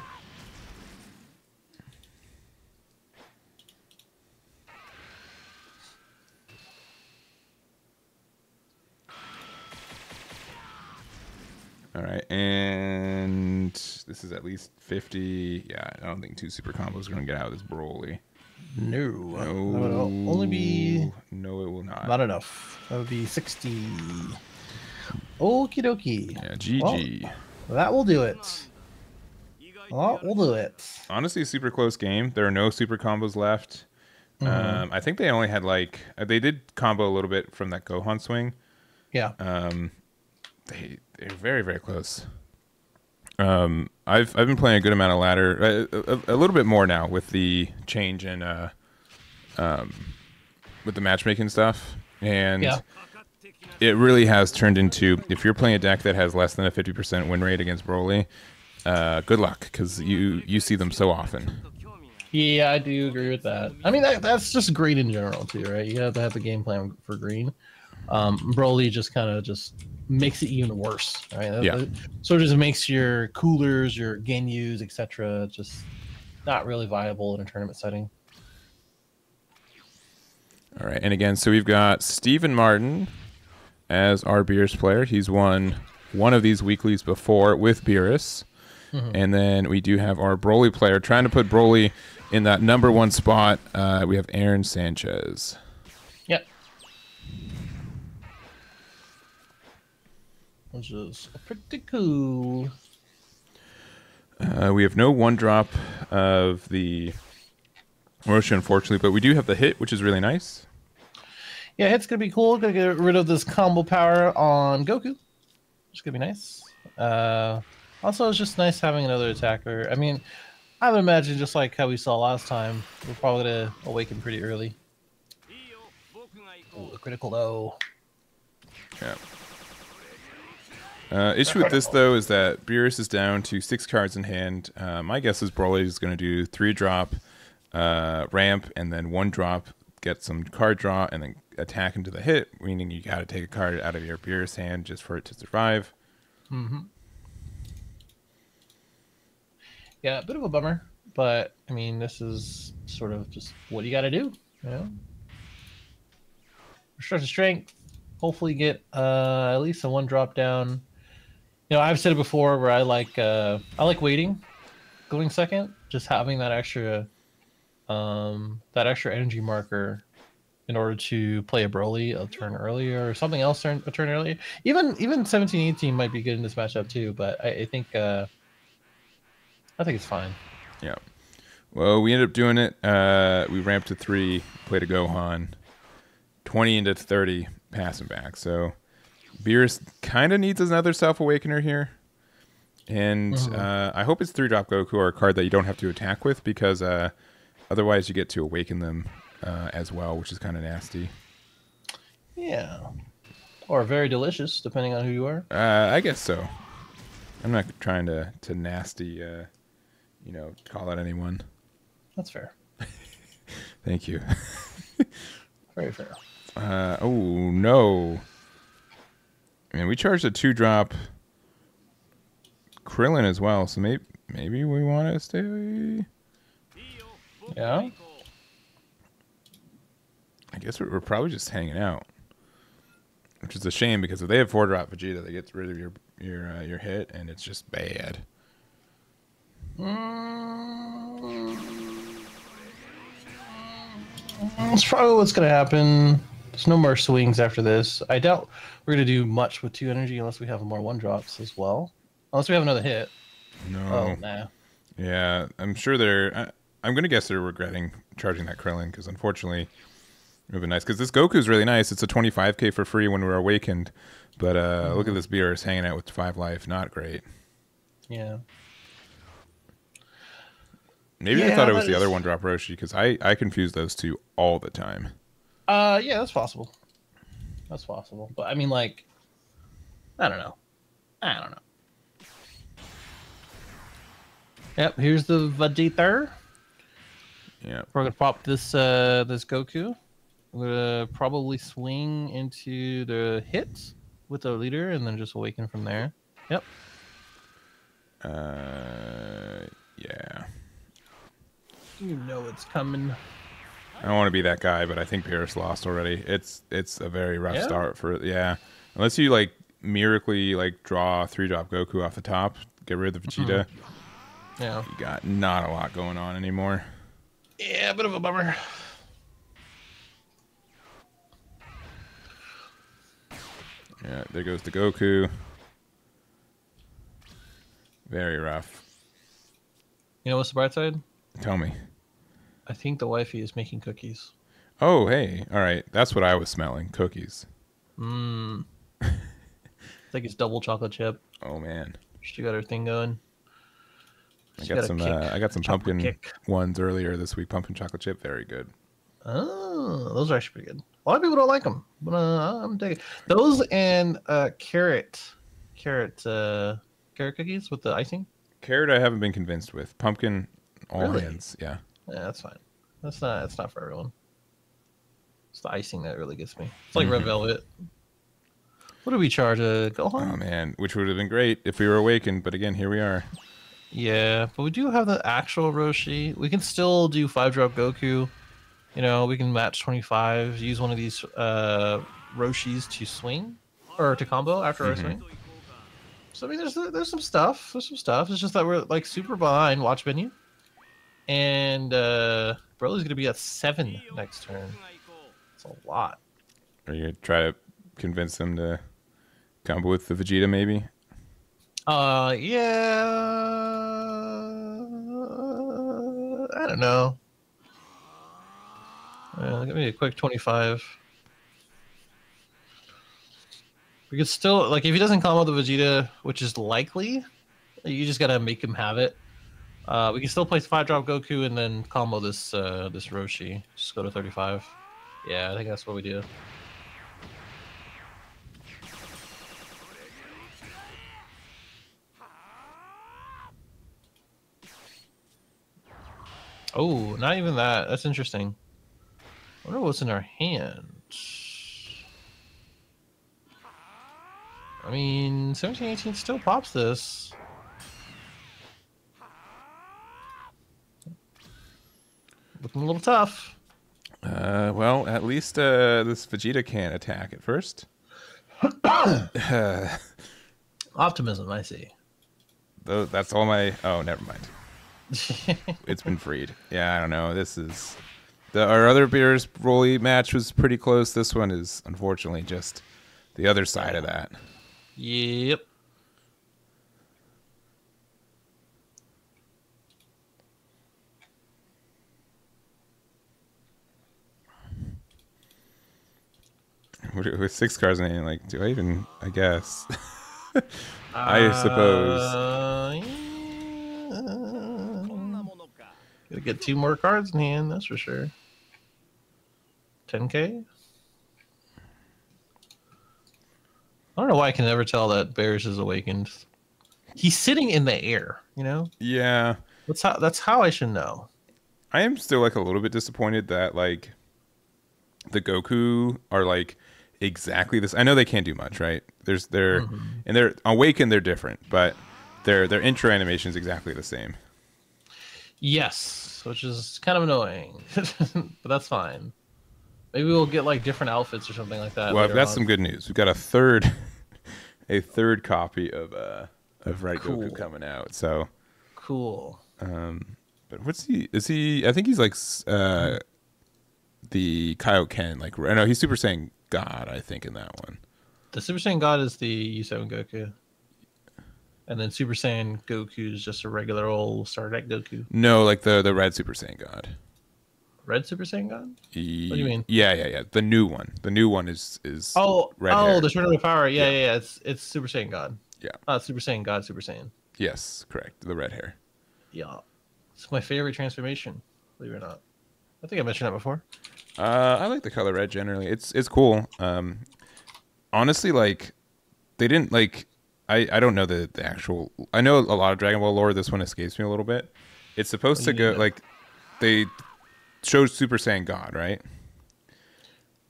All right, and this is at least 50. Yeah, I don't think two super combos are going to get out of this Broly. No. No. That would only be. No, it will not. Not enough. That would be 60. Okie dokie. Yeah, GG. Well, that will do it. Well, we'll do it. Honestly, super close game. There are no super combos left. Mm-hmm. Um, I think they only had like uh, they did combo a little bit from that Gohan swing. Yeah. Um, they they're very very close. Um, I've I've been playing a good amount of ladder, a, a, a little bit more now with the change in uh, um, with the matchmaking stuff, and yeah. it really has turned into if you're playing a deck that has less than a fifty percent win rate against Broly, uh, good luck because you you see them so often. Yeah, I do agree with that. I mean, that, that's just green in general too, right? You have to have the game plan for green. Um, Broly just kind of just makes it even worse, right? Yeah. sort of just makes your coolers, your Ginyus, etc., just not really viable in a tournament setting. All right, and again, so we've got Stephen Martin as our Beerus player. He's won one of these weeklies before with Beerus. And then we do have our Broly player trying to put Broly in that number one spot. Uh, we have Aaron Sanchez. Yep which is pretty cool. Uh, we have no one drop of the Roshi, unfortunately, but we do have the hit, which is really nice. Yeah, hit's gonna be cool. Gonna get rid of this combo power on Goku, which gonna be nice. Uh, also, it's just nice having another attacker. I mean, I would imagine just like how we saw last time, we're probably gonna awaken pretty early. Ooh, critical low. Yeah. Uh, issue with this though is that Beerus is down to six cards in hand. Uh, my guess is Broly is going to do three drop, uh, ramp, and then one drop, get some card draw, and then attack into the hit. Meaning you got to take a card out of your Beerus hand just for it to survive. Mm-hmm. Yeah, a bit of a bummer, but I mean, this is sort of just what you got to do. You know, of strength. Hopefully, get uh, at least a one drop down. You know, I've said it before where I like uh, I like waiting, going second, just having that extra, um, that extra energy marker in order to play a Broly a turn earlier or something else turn, a turn earlier. Even even 17 18 might be good in this matchup too, but I, I think uh, I think it's fine. Yeah. Well, we ended up doing it. Uh, we ramped to three, played a Gohan, 20 into 30, passing back. So Beerus kind of needs another Self Awakener here. And uh, I hope it's three drop Goku or a card that you don't have to attack with because uh, otherwise you get to awaken them uh, as well, which is kind of nasty. Yeah. Or very delicious, depending on who you are. Uh, I guess so. I'm not trying to, to nasty, uh, you know, call out anyone. That's fair. Thank you. Very fair. Uh, oh no! And we charged a two drop Krillin as well, so maybe maybe we want to stay. Yeah. I guess we're, probably just hanging out, which is a shame because if they have four drop Vegeta, they get rid of your your uh, your hit, and it's just bad. That's probably what's gonna happen. There's no more swings after this. I doubt we're going to do much with two energy unless we have more one drops as well. Unless we have another hit. No. Oh, nah. Yeah, I'm sure they're. I, I'm gonna guess they're regretting charging that Krillin because unfortunately, it would have been nice because this Goku's really nice. It's a 25k for free when we're awakened, but uh, look at this Beerus hanging out with five life. Not great. Yeah. Maybe I thought it was the other one drop Roshi because I I confuse those two all the time. Uh, yeah, that's possible. That's possible. But I mean, like, I don't know. I don't know. Yep, here's the Vegeta. Yeah. We're gonna pop this uh this Goku. We're gonna probably swing into the hit with the leader and then just awaken from there. Yep. Uh, yeah. You know it's coming. I don't want to be that guy, but I think Beerus lost already. It's it's a very rough Yeah? start for yeah. Unless you like miraculously like draw three drop Goku off the top, get rid of the Vegeta. Mm-hmm. Yeah. You got not a lot going on anymore. Yeah, a bit of a bummer. Yeah, there goes the Goku. Very rough. You know what's the bright side? Tell me. I think the wifey is making cookies. Oh, hey. All right. That's what I was smelling. Cookies. Mmm. I think it's double chocolate chip. Oh man. She got her thing going. I got got some uh, I got some pumpkin kick. ones earlier this week. Pumpkin chocolate chip, very good. Oh, those are actually pretty good. A lot of people don't like them, but uh, I'm digging those and uh, carrot, carrot, uh, carrot cookies with the icing. Carrot I haven't been convinced with. Pumpkin all Really? hands. Yeah. Yeah, that's fine. That's not. That's not for everyone. It's the icing that really gets me. It's like Mm-hmm. red velvet. What do we charge a Gohan? Oh man, which would have been great if we were awakened, but again, here we are. Yeah, but we do have the actual Roshi. We can still do five drop Goku. You know, we can match twenty five. Use one of these uh, Roshis to swing or to combo after our swing. So I mean, there's there's some stuff. There's some stuff. It's just that we're like super behind watch menu, and uh, Broly's gonna be at seven next turn. It's a lot. Are you gonna try to convince them to combo with the Vegeta, maybe? Uh, yeah. I don't know. Uh, give me a quick 25. We could still, like, if he doesn't combo the Vegeta, which is likely, you just gotta make him have it. Uh, we can still place five drop Goku and then combo this uh, this Roshi. Just go to 35. Yeah, I think that's what we do. Oh, not even that. That's interesting. I wonder what's in our hand. I mean, 17, 18 still pops this. Looking a little tough. Uh, well, at least uh, this Vegeta can't attack at first. Optimism, I see. Though that's all my. Oh, never mind. It's been freed. Yeah, I don't know. This is the our other Beerus Broly match was pretty close. This one is unfortunately just the other side of that. Yep. With six cards in hand, like, do I even? I guess. I suppose. Uh, yeah. Gotta get two more cards in hand, that's for sure. 10k? I don't know why I can never tell that Beerus is awakened. He's sitting in the air, you know? Yeah, That's how that's how I should know. I am still like a little bit disappointed that like the Goku are like exactly this. I know they can't do much, right? There's they're and they're awakened. They're different, but their their intro animation is exactly the same. Yes, which is kind of annoying. but that's fine. Maybe we'll get like different outfits or something like that. well, got on. some good news. We've got a third, a third copy of uh of Red Cool. Goku coming out. So, cool. um, but what's he? Is he? I think he's like uh the Kaioken. Like I know he's Super Saiyan God. I think in that one. The Super Saiyan God is the U7 Goku. And then Super Saiyan Goku is just a regular old Star Trek Goku. No, like the the Red Super Saiyan God. Red Super Saiyan God? What do you mean? Yeah, yeah, yeah. The new one. The new one is is Oh, oh red oh, hair. the Tournament of Power. Yeah, yeah, yeah. It's it's Super Saiyan God. Yeah. Not Super Saiyan God, Super Saiyan. yes, correct. The red hair. Yeah. It's my favorite transformation, believe it or not. I think I mentioned that before. Uh, I like the color red generally. It's it's cool. Um, honestly, like they didn't like. I I don't know the the actual. I know a lot of Dragon Ball lore. This one escapes me a little bit. It's supposed to What do you go like they showed Super Saiyan God, right?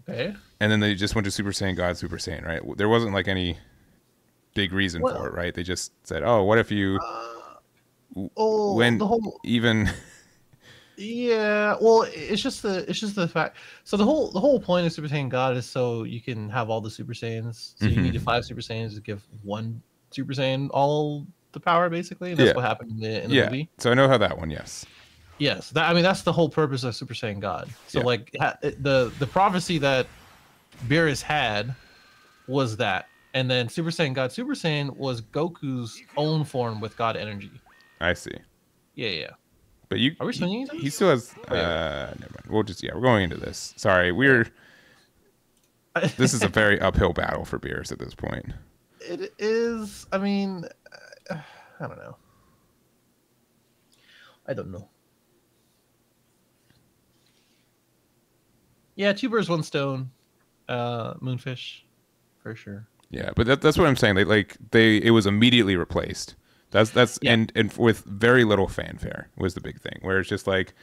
Okay. And then they just went to Super Saiyan God, Super Saiyan, right? There wasn't like any big reason for it, right? They just said, "Oh, what if you Oh, when the whole even." Yeah, well, it's just the it's just the fact. So the whole the whole point of Super Saiyan God is so you can have all the Super Saiyans. So you Mhm. needed five Super Saiyans to give one Super Saiyan all the power, basically. And that's Yeah. what happened in the, in the yeah. movie. So I know how that one. Yes. Yes, that I mean that's the whole purpose of Super Saiyan God. So Yeah. like ha- the the prophecy that Beerus had was that, and then Super Saiyan God Super Saiyan was Goku's own form with God energy. I see. Yeah, yeah. But you, Are we he, swinging into he still has. Oh, yeah. Uh, never mind. We'll just yeah, we're going into this. Sorry, we're. This is a very uphill battle for Beerus at this point. It is. I mean, uh, I don't know. I don't know. Yeah, two birds, one stone. Uh, moonfish, for sure. Yeah, but that, that's what I'm saying. They like they it was immediately replaced. That's that's Yeah. and and with very little fanfare was the big thing. Where it's just like,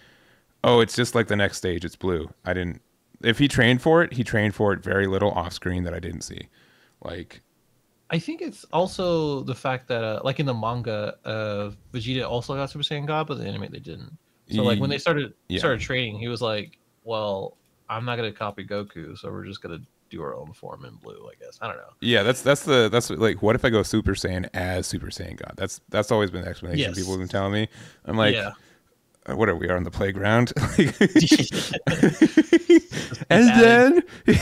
Oh, it's just like the next stage. It's blue. I didn't. If he trained for it, he trained for it very little off screen that I didn't see. Like, I think it's also the fact that, uh, like in the manga, uh, Vegeta also got Super Saiyan God, but the anime they didn't. So like when they started Yeah. started training, he was like, "Well, I'm not gonna copy Goku, so we're just gonna do our own form in blue." I guess I don't know. yeah, that's that's the that's like, what if I go Super Saiyan as Super Saiyan God? That's that's always been the explanation Yes. people have been telling me. I'm like, yeah, uh, what are we on the playground? And then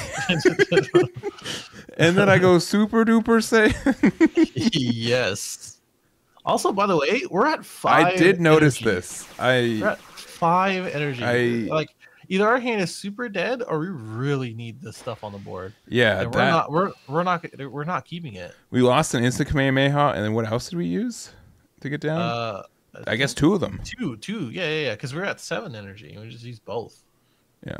and then I go Super Duper Saiyan. yes. Also, by the way, we're at five. I did notice energy. this. I five energy. I- like either our hand is super dead or we really need this stuff on the board. yeah, And we're that, not we're we're not we're not keeping it. we lost an instant command Kamehameha, and then what else did we use to get down? Uh I guess two of them. two, two, yeah, yeah, yeah. Because we're at seven energy, and we just use both. Yeah.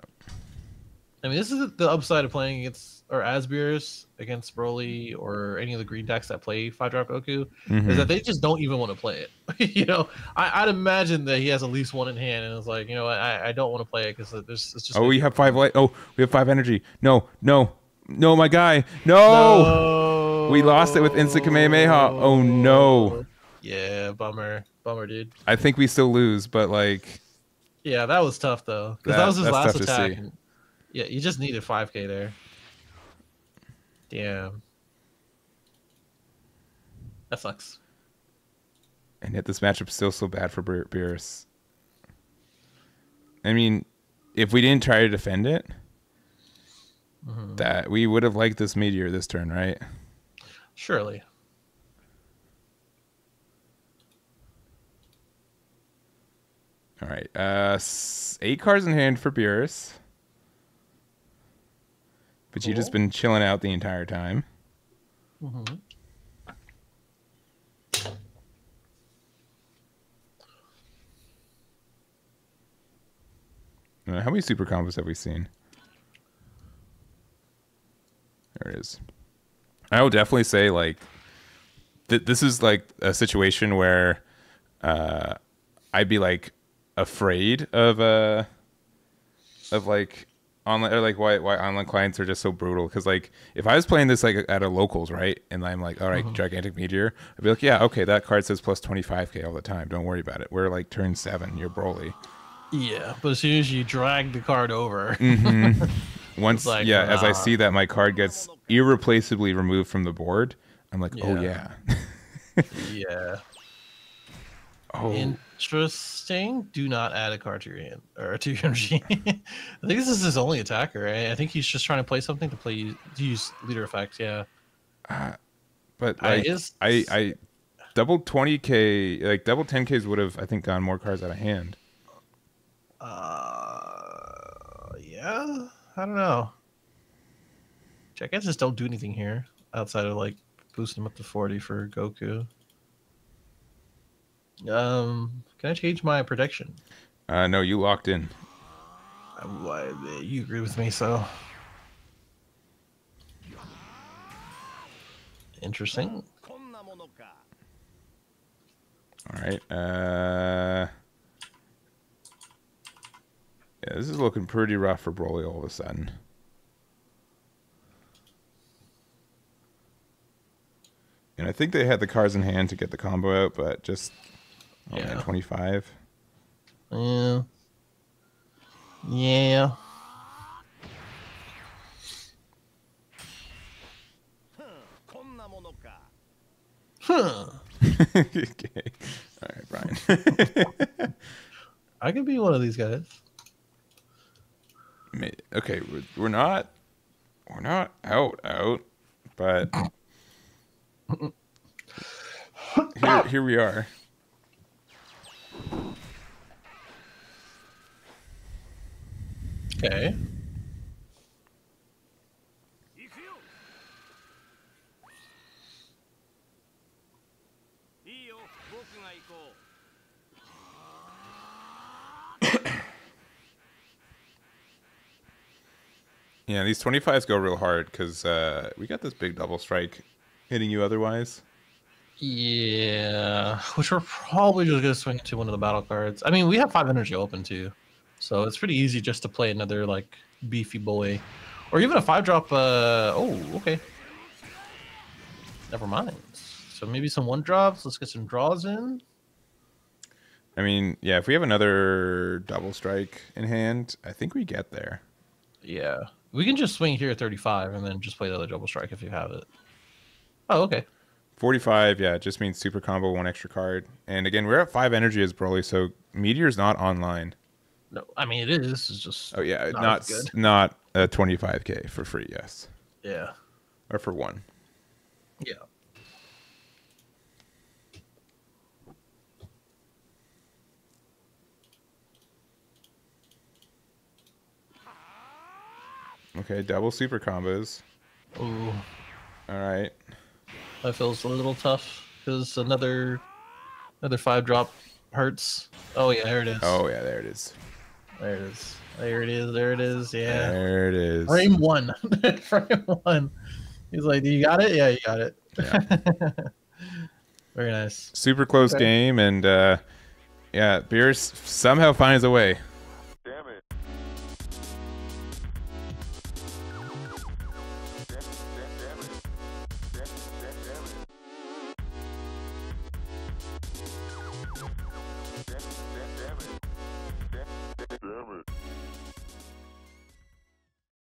I mean, this is the upside of playing against or as Beerus against Broly or any of the green decks that play five drop Goku Mhm. is that they just don't even want to play it. you know, I, I'd imagine that he has at least one in hand, and it's like, you know, I, I don't want to play it because there's it's just. Oh, we have five light. Oh, we have five energy. No, no, no, my guy. No. We lost it with instant Kamehameha. Oh, no. Yeah, bummer, bummer, dude. I think we still lose, but like, Yeah, that was tough though, because That- that, was his last attack. and- yeah, you just needed 5k there. Damn. That sucks. and yet this matchup's still so bad for Beer- Beerus. I mean, if we didn't try to defend it, Mhm. that we would have liked this meteor this turn, right? Surely. All right. Uh, eight cards in hand for Beerus. But you've just been chilling out the entire time. Mhm. Uh, how many super combos have we seen? There it is. I will definitely say like th- this is like a situation where uh, I'd be like afraid of uh of like online or like why why online clients are just so brutal because like if I was playing this like at a locals right and I'm like all right, mm-hmm. gigantic meteor I'd be like yeah okay that card says plus 25k all the time. Don't worry about it. We're like turn seven. You're Broly. Yeah, but as soon as you drag the card over, mm-hmm. Once, like, yeah, as I see that my card gets irreplaceably removed from the board, I'm like, oh yeah, Yeah. yeah. oh Interesting. Do not add a card to your hand or to your energy. I think this is his only attacker. Right? I think he's just trying to play something to play to use leader effects. Yeah. but I like, is- I, I, double 20k, like double 10ks would have, I think, gone more cards out of hand. Uh, yeah. I don't know. I guess just don't do anything here outside of like boosting him up to forty for Goku. Um, can I change my prediction? Uh, no, you locked in. You agree with me, so. Interesting. All right. Uh, yeah, this is looking pretty rough for Broly all of a sudden. And I think they had the cards in hand to get the combo out, but just Oh, yeah. 25. Yeah. Yeah. Huh. okay. All right, Brian. I could be one of these guys. Okay, we're, we're not we're not out out, but here, here we are. Okay. yeah, these 25s go real hard because uh, we got this big double strike hitting you otherwise. Yeah. Which we're probably just gonna swing to one of the battle cards. I mean, we have five energy open too. So it's pretty easy just to play another like beefy boy, or even a five drop. Uh, oh, okay. Never mind. So maybe some one drops. Let's get some draws in. I mean, yeah, if we have another double strike in hand, I think we get there. Yeah, we can just swing here at 35 and then just play the other double strike if you have it. Oh, okay. 45, yeah, it just means super combo, one extra card. And again, we're at five energy as Broly, so Meteor's not online. No, I mean it is. It's just Oh yeah, Not not good. not a 25k for free, yes, yeah, or for one. yeah. Okay, double super combos. Ooh, All right, that feels a little tough because another another five drop hurts. Oh yeah, there it is. oh yeah, there it is. there it is. There it is. There it is. Yeah. There it is. Frame one. Frame one. He's like, "You got it? Yeah, you got it." Very nice. Super close Okay. game, and uh, yeah, Beerus somehow finds a way.